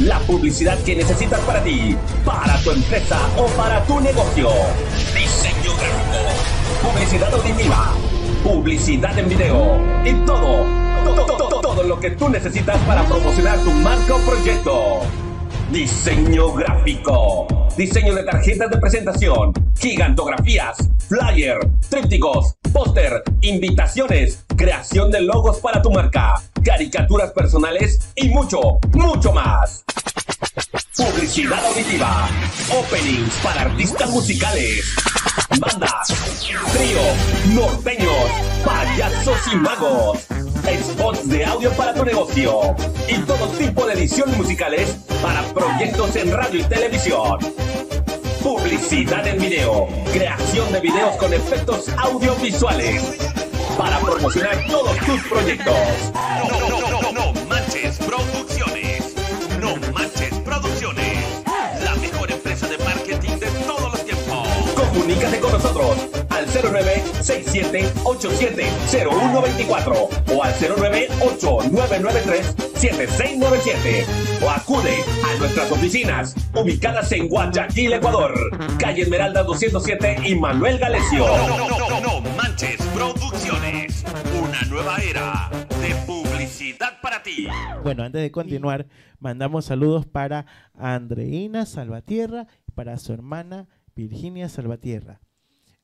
La publicidad que necesitas para ti, para tu empresa o para tu negocio. Diseño gráfico, publicidad auditiva, publicidad en video y todo, todo, todo, todo lo que tú necesitas para promocionar tu marca o proyecto. Diseño gráfico. Diseño de tarjetas de presentación, gigantografías, flyer, trípticos, póster, invitaciones, creación de logos para tu marca, caricaturas personales y mucho, mucho más. Publicidad auditiva, openings para artistas musicales, bandas, trío, norteños, payasos y magos, spots de audio para tu negocio y todo tipo de ediciones musicales para proyectos en radio y televisión. Publicidad en video, creación de videos con efectos audiovisuales para promocionar todos tus proyectos. No, no, no, no, no manches producciones. No manches producciones. La mejor empresa de marketing de todos los tiempos. Comunícate con nosotros al 0967870124 o al 098-993-7697 o acude a nuestras oficinas ubicadas en Guayaquil, Ecuador, calle Esmeralda 207 y Manuel Galesio. No, no, no, no, no manches producciones. Una nueva era de publicidad para ti. Bueno, antes de continuar, mandamos saludos para Andreina Salvatierra y para su hermana Virginia Salvatierra.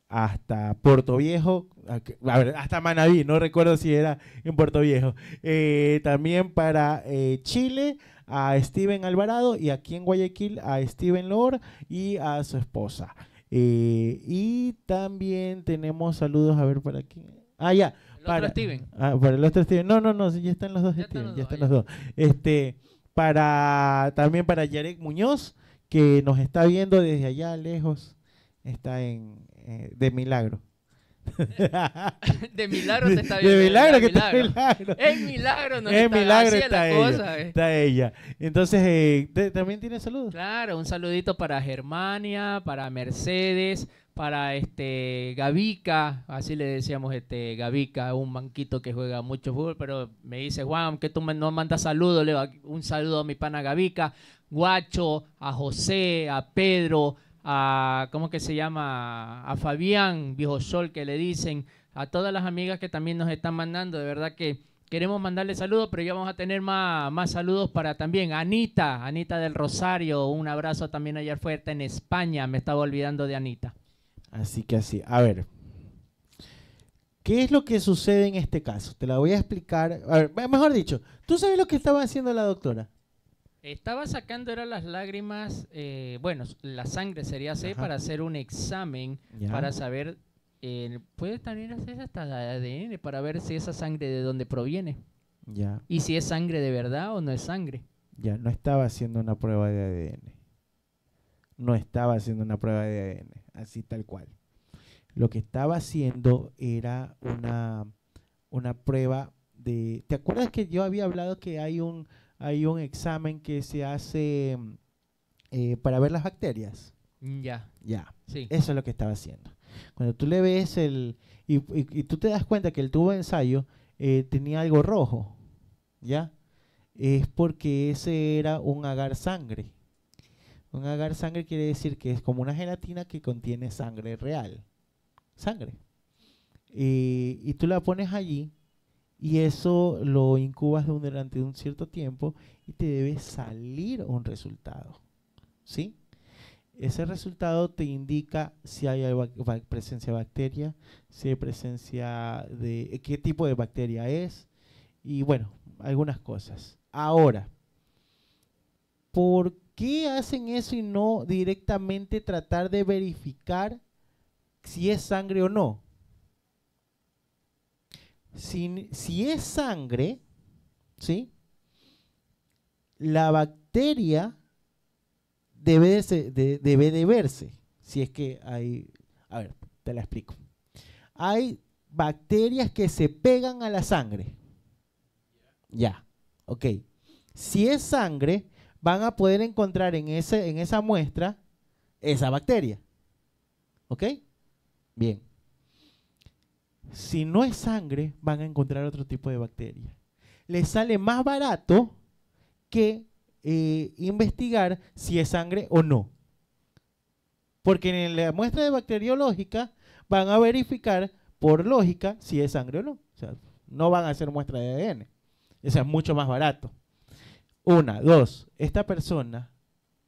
Hasta Puerto Viejo, a ver, hasta Manaví, no recuerdo si era en Puerto Viejo. Eh, también para eh, Chile, a Steven Alvarado y aquí en Guayaquil a Steven Lor y a su esposa. Eh, y también tenemos saludos, a ver, para quién. Ah, ya. otro para, Steven. Ah, para el otro Steven. No, no, no, ya están los dos Steven, ya están los dos. Este, para, también para Yarek Muñoz, que nos está viendo desde allá lejos. Está en, eh, de milagro. De milagro te está De viendo. milagro de que está milagro. milagro. Es milagro, no Es está, milagro está la ella. cosa, eh. Está ella. Entonces, eh, te- también tiene saludos. Claro, un saludito para Germania, para Mercedes, para este Gavica, así le decíamos este Gavica, un manquito que juega mucho fútbol, pero me dice Juan, que tú no mandas saludos, le un saludo a mi pana Gavica, Guacho, a José, a Pedro, a ¿cómo que se llama? a Fabián, viejo sol que le dicen, a todas las amigas que también nos están mandando, de verdad que queremos mandarle saludos, pero ya vamos a tener más, más saludos para también Anita, Anita del Rosario, un abrazo también ayer fuerte en España, me estaba olvidando de Anita. Así que así. A ver. ¿Qué es lo que sucede en este caso? Te la voy a explicar. A ver, mejor dicho, ¿tú sabes lo que estaba haciendo la doctora? Estaba sacando eran las lágrimas, eh, bueno, la sangre sería C Ajá. para hacer un examen Ya. para saber, eh, puede también hacer hasta la ADN para ver si esa sangre de dónde proviene Ya. y si es sangre de verdad o no es sangre. Ya, no estaba haciendo una prueba de ADN. No estaba haciendo una prueba de ADN, así tal cual. Lo que estaba haciendo era una, una prueba de... ¿Te acuerdas que yo había hablado que hay un, hay un examen que se hace eh, para ver las bacterias? Mm, Ya. Ya. Sí. Eso es lo que estaba haciendo. Cuando tú le ves el... Y, y- y tú te das cuenta que el tubo de ensayo eh, tenía algo rojo, ¿ya? Es porque ese era un agar sangre. Un agar sangre quiere decir que es como una gelatina que contiene sangre real. Sangre. Y tú la pones allí y eso lo incubas durante un cierto tiempo y te debe salir un resultado. ¿Sí? Ese resultado te indica si hay presencia de bacteria, si hay presencia de qué tipo de bacteria es y bueno, algunas cosas. Ahora, ¿por qué hacen eso y no directamente tratar de verificar si es sangre o no? Si, si es sangre, ¿sí? La bacteria debe de, debe de verse. Si es que hay... A ver, te la explico. Hay bacterias que se pegan a la sangre. Ya, ok. Si es sangre, van a poder encontrar en, ese, en esa muestra esa bacteria. ¿Ok? Bien. Si no es sangre, van a encontrar otro tipo de bacteria. Les sale más barato que eh, investigar si es sangre o no. Porque en la muestra de bacteriológica van a verificar por lógica si es sangre o no. O sea, no van a hacer muestra de ADN. O sea, es mucho más barato. Una, dos, esta persona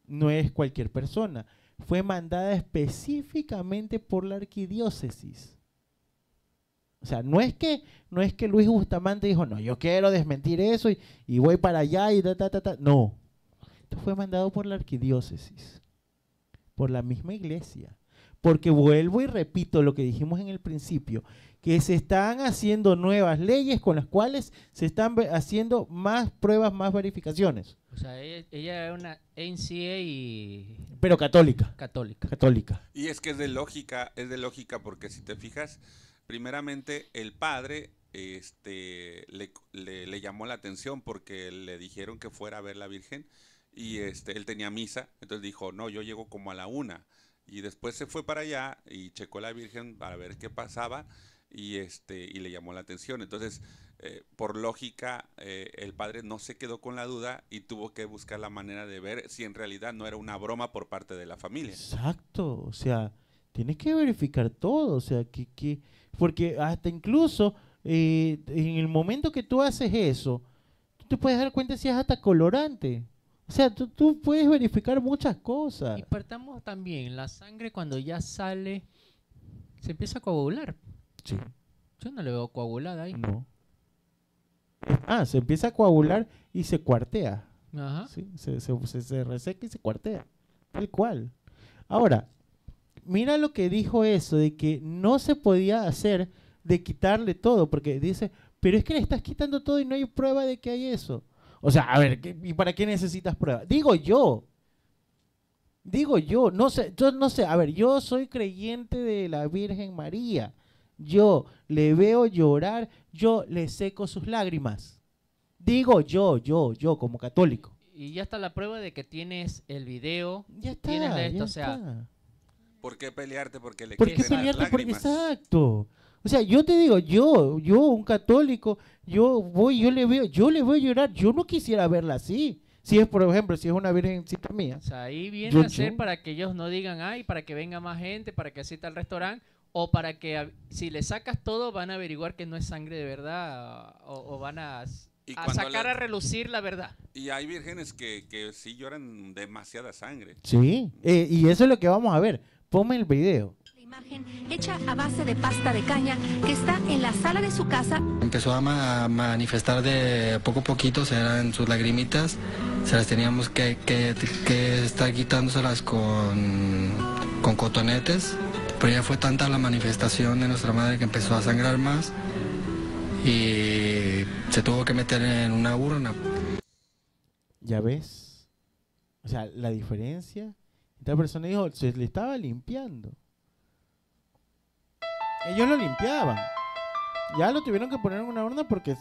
no es cualquier persona. Fue mandada específicamente por la arquidiócesis. O sea, no es que, no es que Luis Bustamante dijo, no, yo quiero desmentir eso y, y voy para allá y ta, ta, ta, ta. No. Esto fue mandado por la arquidiócesis, por la misma iglesia. Porque vuelvo y repito lo que dijimos en el principio, que se están haciendo nuevas leyes con las cuales se están haciendo más pruebas, más verificaciones. O sea, ella, ella es una NCA y... Pero católica. Católica. Católica. Y es que es de lógica, es de lógica porque si te fijas, primeramente el padre este, le, le- le llamó la atención porque le dijeron que fuera a ver la Virgen y este, él tenía misa, entonces dijo, no, yo llego como a la una. Y después se fue para allá y checó la Virgen para ver qué pasaba y, este, y le llamó la atención. Entonces, eh, por lógica, eh, el padre no se quedó con la duda y tuvo que buscar la manera de ver si en realidad no era una broma por parte de la familia. Exacto, o sea, tienes que verificar todo, o sea, que, que porque hasta incluso eh, en el momento que tú haces eso, tú te puedes dar cuenta si es hasta colorante. O sea, tú, tú puedes verificar muchas cosas. Y partamos también, la sangre cuando ya sale, se empieza a coagular. Sí. Yo no le veo coagulada ahí. No. Ah, se empieza a coagular y se cuartea. Ajá. Sí, se, se- se- se reseca y se cuartea. Tal cual. Ahora, mira lo que dijo eso, de que no se podía hacer de quitarle todo, porque dice, pero es que le estás quitando todo y no hay prueba de que hay eso. O sea, a ver, ¿qué- ¿y para qué necesitas prueba? Digo yo. Digo yo, no sé, yo no sé, a ver, yo soy creyente de la Virgen María. Yo le veo llorar, yo le seco sus lágrimas. Digo yo, yo, yo como católico. Y ya está la prueba de que tienes el video, Ya está, tienes ya esto, o sea, está. ¿Por qué pelearte? Porque le ¿Por qué pelearte? Lágrimas. exacto. O sea, yo te digo, yo, yo, un católico, yo voy, yo le veo, yo le voy a llorar. Yo no quisiera verla así. Si es, por ejemplo, si es una virgencita mía. O sea, ahí viene Yo- a ser yo- para que ellos no digan, ay, para que venga más gente, para que asista al restaurante, o para que si le sacas todo van a averiguar que no es sangre de verdad, o, o van a, sacar a relucir la verdad. Y hay vírgenes que, que sí lloran demasiada sangre. Sí, eh, y eso es lo que vamos a ver. Ponme el video. imagen hecha a base de pasta de caña que está en la sala de su casa. Empezó a ma- manifestar de poco a poquito, se eran sus lagrimitas, se las teníamos que, que, que estar quitándoselas con, con cotonetes, pero ya fue tanta la manifestación de nuestra madre que empezó a sangrar más y se tuvo que meter en una urna. ¿Ya ves? O sea, la diferencia. Esta persona dijo, se le estaba limpiando. Ellos lo limpiaban. Ya lo tuvieron que poner en una urna porque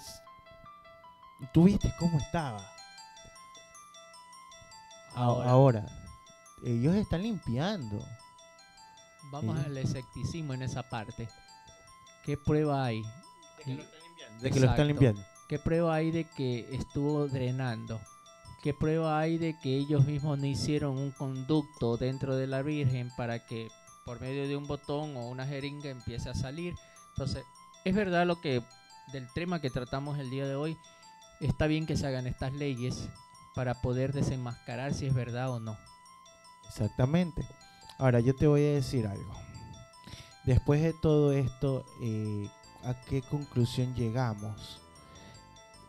tú viste cómo estaba. Ahora. Ahora, ellos están limpiando. Vamos Sí. al escepticismo en esa parte. ¿Qué prueba hay? De que lo están limpiando. ¿Qué prueba hay de que estuvo drenando? ¿Qué prueba hay de que ellos mismos no hicieron un conducto dentro de la Virgen para que por medio de un botón o una jeringa empiece a salir? Entonces, es verdad lo que del tema que tratamos el día de hoy, está bien que se hagan estas leyes para poder desenmascarar si es verdad o no. Exactamente. Ahora, yo te voy a decir algo. Después de todo esto, eh, ¿a qué conclusión llegamos?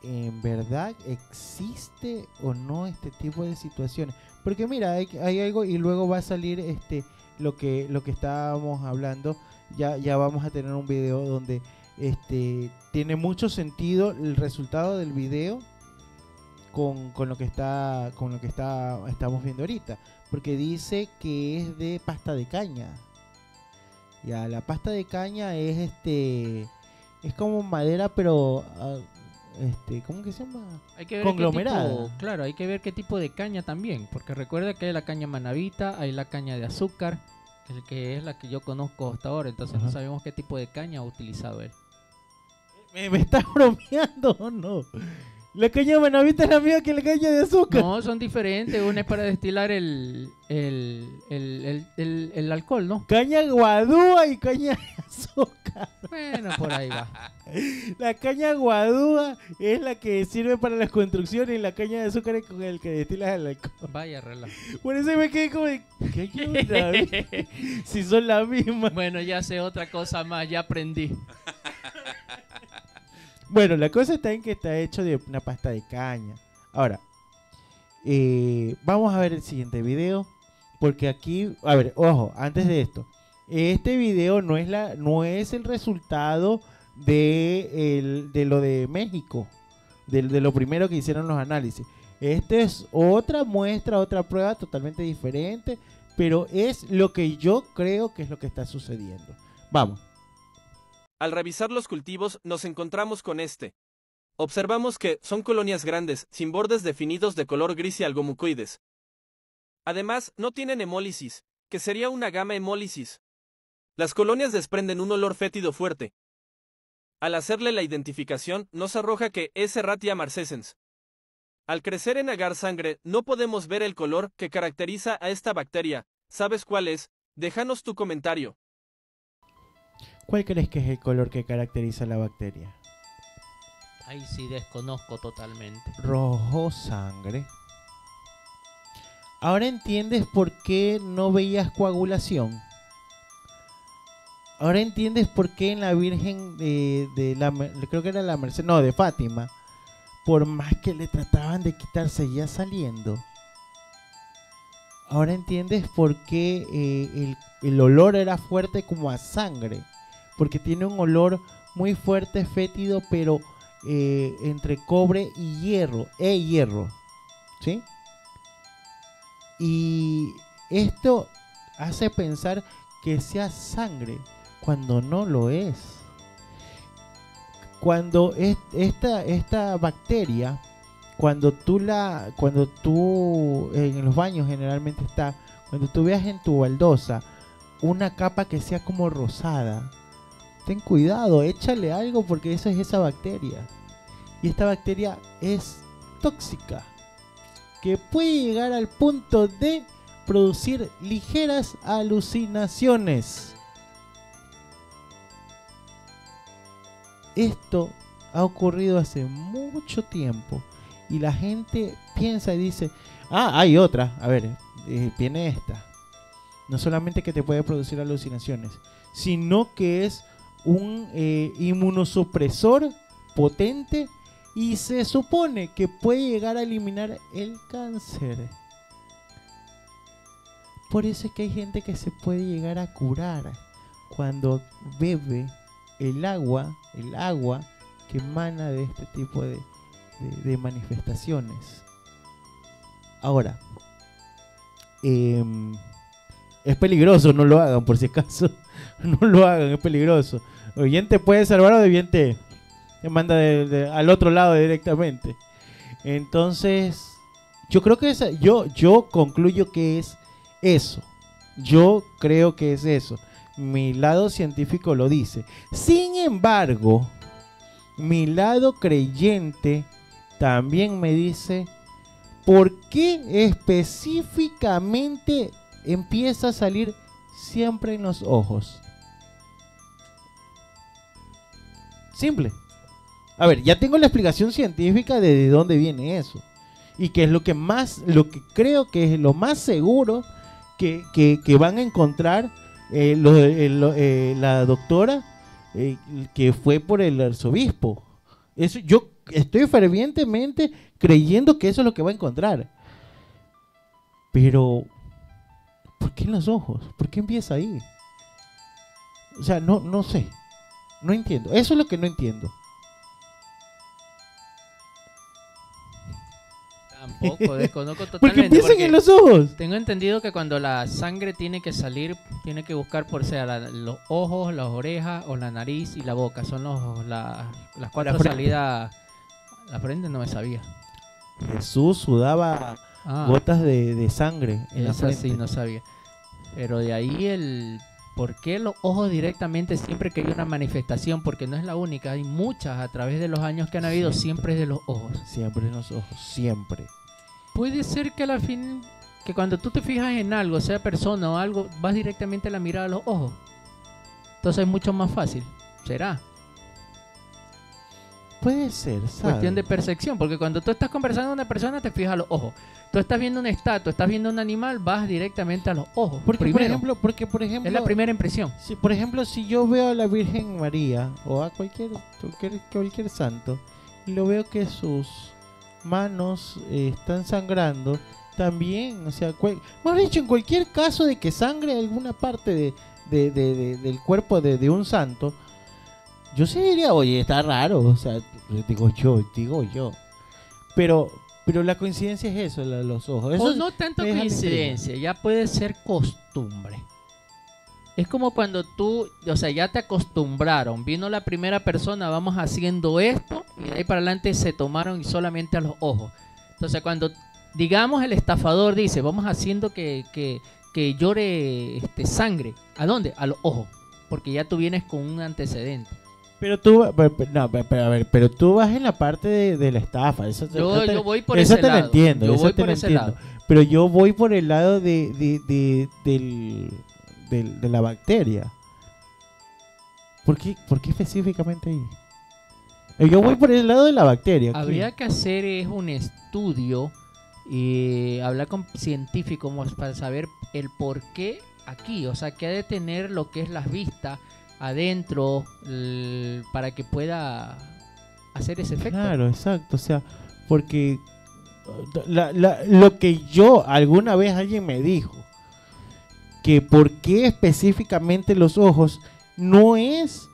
¿En verdad existe o no este tipo de situaciones? Porque mira, hay, hay algo y luego va a salir este lo que lo que estábamos hablando. Ya ya vamos a tener un video donde este tiene mucho sentido el resultado del video con, con lo que está con lo que está estamos viendo ahorita porque dice que es de pasta de caña ya la pasta de caña es este es como madera pero ah, este cómo que se llama Hay que ver qué conglomerada tipo- claro, hay que ver qué tipo de caña también, porque recuerda que hay la caña manavita, hay la caña de azúcar, el que es la que yo conozco hasta ahora, entonces no sabemos qué tipo de caña ha utilizado él. ¿Me, me estás bromeando o no? La caña de manavita es la misma que la caña de azúcar. No, son diferentes, una es para destilar el, el, el, el, el- alcohol, ¿no? Caña guadúa y caña de azúcar. Bueno, por ahí va. La caña guadúa es la que sirve para las construcciones y la caña de azúcar es con el que destilas el alcohol. Vaya relajo. Por eso me quedé como de, ¿qué onda? si son la misma. Bueno, ya sé otra cosa más, ya aprendí. Bueno, la cosa está en que está hecho de una pasta de caña. Ahora, eh, vamos a ver el siguiente video. Porque aquí, a ver, ojo, antes de esto. Este video no es, la, no es el resultado de, el- de lo de México. De, de lo primero que hicieron los análisis. Este es otra muestra, otra prueba totalmente diferente. Pero es lo que yo creo que es lo que está sucediendo. Vamos. Al revisar los cultivos nos encontramos con este. Observamos que son colonias grandes, sin bordes definidos de color gris y algo mucoides. Además, no tienen hemólisis, que sería una gama hemólisis. Las colonias desprenden un olor fétido fuerte. Al hacerle la identificación, nos arroja que es Serratia marcescens. Al crecer en agar sangre, no podemos ver el color que caracteriza a esta bacteria. ¿Sabes cuál es? Déjanos tu comentario. ¿Cuál crees que es el color que caracteriza la bacteria? Ahí sí desconozco totalmente. Rojo sangre. Ahora entiendes por qué no veías coagulación. Ahora entiendes por qué en la Virgen de, de la creo que era la Merced, no, de Fátima, por más que le trataban de quitar, seguía saliendo. Ahora entiendes por qué eh, el, el olor era fuerte como a sangre. Porque tiene un olor muy fuerte, fétido, pero eh, entre cobre y hierro, e hierro, ¿sí? Y esto hace pensar que sea sangre cuando no lo es. Cuando es- esta, esta bacteria, cuando tú la, cuando tú en los baños generalmente está, cuando tú veas en tu baldosa una capa que sea como rosada, ten cuidado, échale algo porque eso es esa bacteria. Y esta bacteria es tóxica, que puede llegar al punto de producir ligeras alucinaciones. Esto ha ocurrido hace mucho tiempo y la gente piensa y dice, ah, hay otra, a ver, eh, viene esta. No solamente que te puede producir alucinaciones, sino que es un eh, inmunosupresor potente y se supone que puede llegar a eliminar el cáncer. Por eso es que hay gente que se puede llegar a curar cuando bebe el agua, el agua que emana de este tipo de, manifestaciones. Ahora, em, es peligroso, no lo hagan por si acaso. No lo hagan, es peligroso. O bien te puede salvar o de bien te, manda al otro lado directamente. Entonces, yo creo que yo, yo concluyo que es eso. Yo creo que es eso. Mi lado científico lo dice. Sin embargo, mi lado creyente también me dice por qué específicamente empieza a salir siempre en los ojos. Simple. A ver, ya tengo la explicación científica de, de dónde viene eso. Y que es lo que más, lo que creo que es lo más seguro que, que- que van a encontrar eh, eh, eh, la doctora que fue por el arzobispo. Eso, yo estoy fervientemente creyendo que eso es lo que va a encontrar. Pero, ¿por qué en los ojos? ¿Por qué empieza ahí? O sea, no, no sé. No entiendo. Eso es lo que no entiendo. Tampoco, desconozco Porque totalmente. empiezan en los ojos. Tengo entendido que cuando la sangre tiene que salir, tiene que buscar por sea la- los ojos, las orejas o la nariz y la boca. Son los, la- las cuatro salidas. La frente no me sabía. Jesús sudaba Ah. gotas de, de sangre en la Esa sí frente. no sabía. Pero de ahí el por qué los ojos directamente siempre que hay una manifestación, porque no es la única, hay muchas a través de los años que han habido, siempre es de los ojos. Siempre en los ojos, siempre. Puede ser que a la fin, que cuando tú te fijas en algo, sea persona o algo, vas directamente a la mirada a los ojos. Entonces es mucho más fácil. ¿Será? Puede ser, ¿sabes? Cuestión de percepción, porque cuando tú estás conversando con una persona te fijas a los ojos. Tú estás viendo una estatua, estás viendo un animal, vas directamente a los ojos. Porque por ejemplo, porque por ejemplo es la primera impresión. Si, por ejemplo, si yo veo a la Virgen María o a cualquier cualquier, cualquier santo y lo veo que sus manos eh, están sangrando, también, o sea, cual- mejor dicho, en cualquier caso de que sangre alguna parte de, de- de- de- del cuerpo de, de un santo, yo sí diría, oye, está raro, o sea, digo yo, digo yo. Pero, pero la coincidencia es eso, la los ojos. Eso o no tanto coincidencia, ya puede ser costumbre. Es como cuando tú, o sea, ya te acostumbraron, vino la primera persona, vamos haciendo esto, y de ahí para adelante se tomaron solamente a los ojos. Entonces, cuando, digamos, el estafador dice, vamos haciendo que, que, que llore este, sangre, ¿a dónde? A los ojos, porque ya tú vienes con un antecedente. Pero tú, pero- no, pero, a ver, pero tú vas en la parte de, de la estafa. Eso, Yo- te, yo voy por eso ese te lo lado. entiendo. Yo eso voy te por lo ese entiendo. lado. Pero yo voy por el lado de, de, de, del, de la bacteria. ¿Por qué, por qué específicamente ahí? Eh, Yo voy por el lado de la bacteria. Habría que hacer es un estudio y hablar con científicos para saber el por qué aquí, o sea, que ha de tener lo que es las vistas adentro para que pueda hacer ese efecto. Claro, exacto. O sea, porque lo que yo alguna vez alguien me dijo, que por qué específicamente los ojos, no es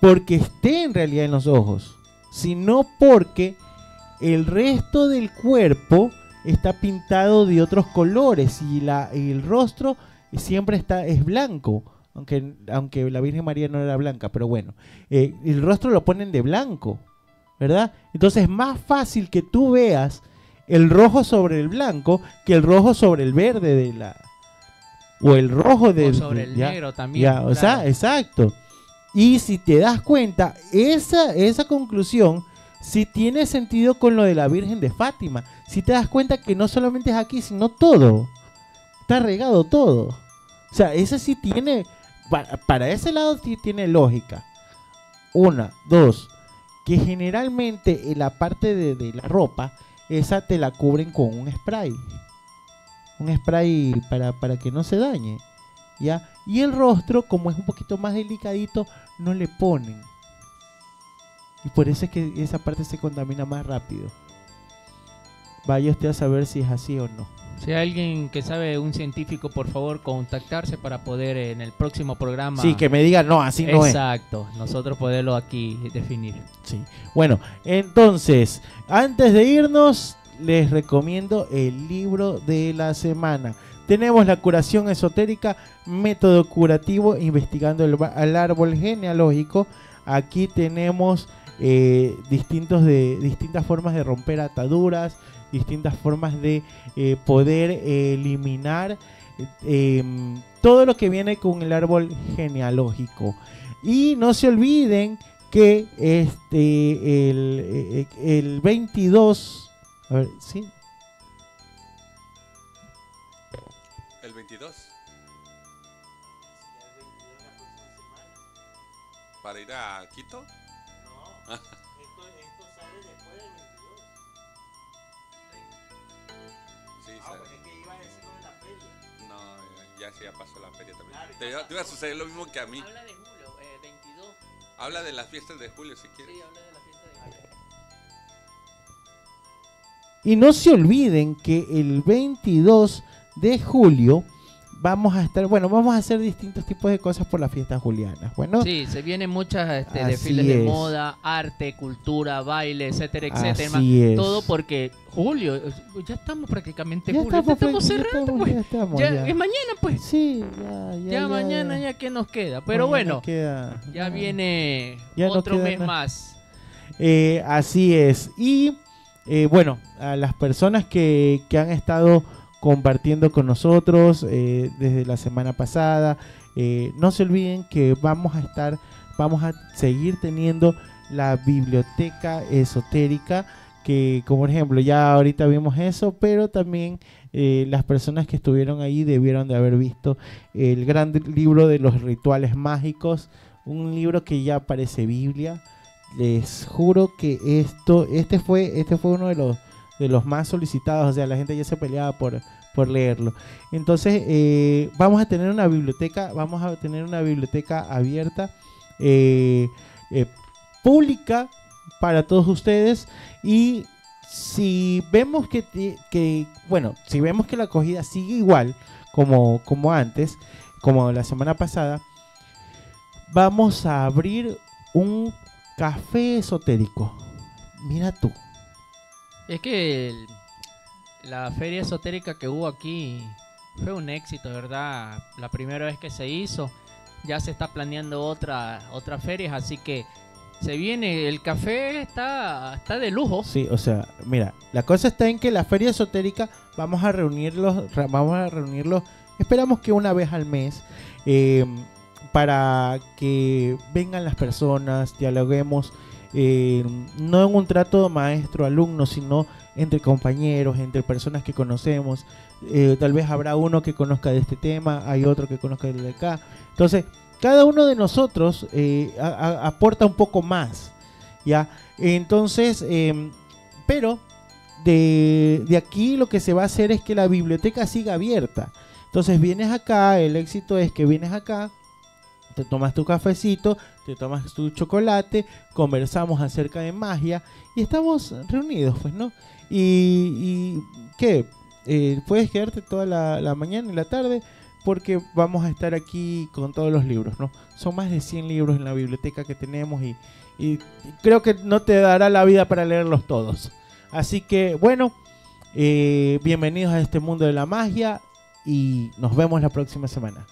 porque esté en realidad en los ojos, sino porque el resto del cuerpo está pintado de otros colores y, la, y el rostro siempre está es blanco. Aunque, aunque la Virgen María no era blanca, pero bueno, eh, el rostro lo ponen de blanco, ¿verdad? Entonces es más fácil que tú veas el rojo sobre el blanco que el rojo sobre el verde de la o el rojo del sobre el ya, negro también, ya, o sea, exacto. Y si te das cuenta, esa esa conclusión si tiene sentido con lo de la Virgen de Fátima. Si te das cuenta que no solamente es aquí, sino todo. Está regado todo. O sea, ese sí tiene para, ese lado sí tiene lógica. Una, dos, que generalmente en la parte de, de la ropa, esa te la cubren con un spray. Un spray para, para que no se dañe. ¿ya? Y el rostro, como es un poquito más delicadito, no le ponen. Y por eso es que esa parte se contamina más rápido. Vaya usted a saber si es así o no. Si hay alguien que sabe, un científico, por favor, contactarse para poder eh, en el próximo programa. Sí, que me diga, no, así no es. Exacto, nosotros poderlo aquí definir. Sí. Bueno, entonces, antes de irnos, les recomiendo el libro de la semana. Tenemos la curación esotérica, método curativo, investigando el, al árbol genealógico. Aquí tenemos eh, distintos de, distintas formas de romper ataduras, distintas formas de eh, poder eh, eliminar eh, em, todo lo que viene con el árbol genealógico. Y no se olviden que este el, eh, el 22 a ver, sí, El 22. ¿Para ir a Quito? No, sí, ya pasó la feria también. te, iba- te iba a suceder lo mismo que a mí. Habla de julio, eh, 22. Habla de las fiestas de julio si quieres. Sí, habla de la fiesta de julio. y no se olviden que el 22 de julio vamos a estar, bueno, vamos a hacer distintos tipos de cosas por las fiestas julianas. Bueno, Sí, se vienen muchas este, desfiles de moda, arte, cultura, baile, etcétera, etcétera. Así es. Todo porque julio, ya estamos prácticamente Ya julio, estamos, ya estamos ya cerrando, pues. ya estamos, Ya-. Es mañana, pues. Sí, ya, ya, mañana, ya. que nos queda. Pero Mañana bueno, queda- ya viene no otro mes nada. más. Eh, así es. Y eh, bueno, a las personas que, que han estado compartiendo con nosotros eh, desde la semana pasada. Eh, no se olviden que vamos a estar, vamos a seguir teniendo la biblioteca esotérica que como ejemplo ya ahorita vimos eso, pero también eh, las personas que estuvieron ahí debieron de haber visto el gran libro de los rituales mágicos, un libro que ya parece Biblia. Les juro que esto, este fue, este fue uno de los de los más solicitados, o sea, la gente ya se peleaba por, por leerlo. Entonces, eh, vamos a tener una biblioteca, vamos a tener una biblioteca abierta, eh, eh, pública para todos ustedes y si vemos que, que, bueno, si vemos que la acogida sigue igual como, como antes, como la semana pasada, vamos a abrir un café esotérico. Mira tú. Es que el- la feria esotérica que hubo aquí fue un éxito, ¿verdad? La primera vez que se hizo, ya se está planeando otra otra ferias, así que se viene, el café está, está de lujo. Sí, o sea, mira, la cosa está en que la feria esotérica vamos a reunirlos, vamos a reunirlos, esperamos que una vez al mes, eh, para que vengan las personas, dialoguemos, eh, no en un trato maestro-alumno, sino entre compañeros, entre personas que conocemos. Eh, tal vez habrá uno que conozca de este tema, hay otro que conozca de acá. Entonces, cada uno de nosotros eh, aporta un poco más. ¿ya? Entonces, em, pero de, de aquí lo que se va a hacer es que la biblioteca siga abierta. Entonces vienes acá, el éxito es que vienes acá, te tomas tu cafecito, te tomas tu chocolate, conversamos acerca de magia y estamos reunidos, pues, ¿no? Y, y ¿qué? Eh, puedes quedarte toda la, mañana y la tarde porque vamos a estar aquí con todos los libros, ¿no? Son más de 100 libros en la biblioteca que tenemos y, y creo que no te dará la vida para leerlos todos. Así que, bueno, eh, bienvenidos a este mundo de la magia y nos vemos la próxima semana.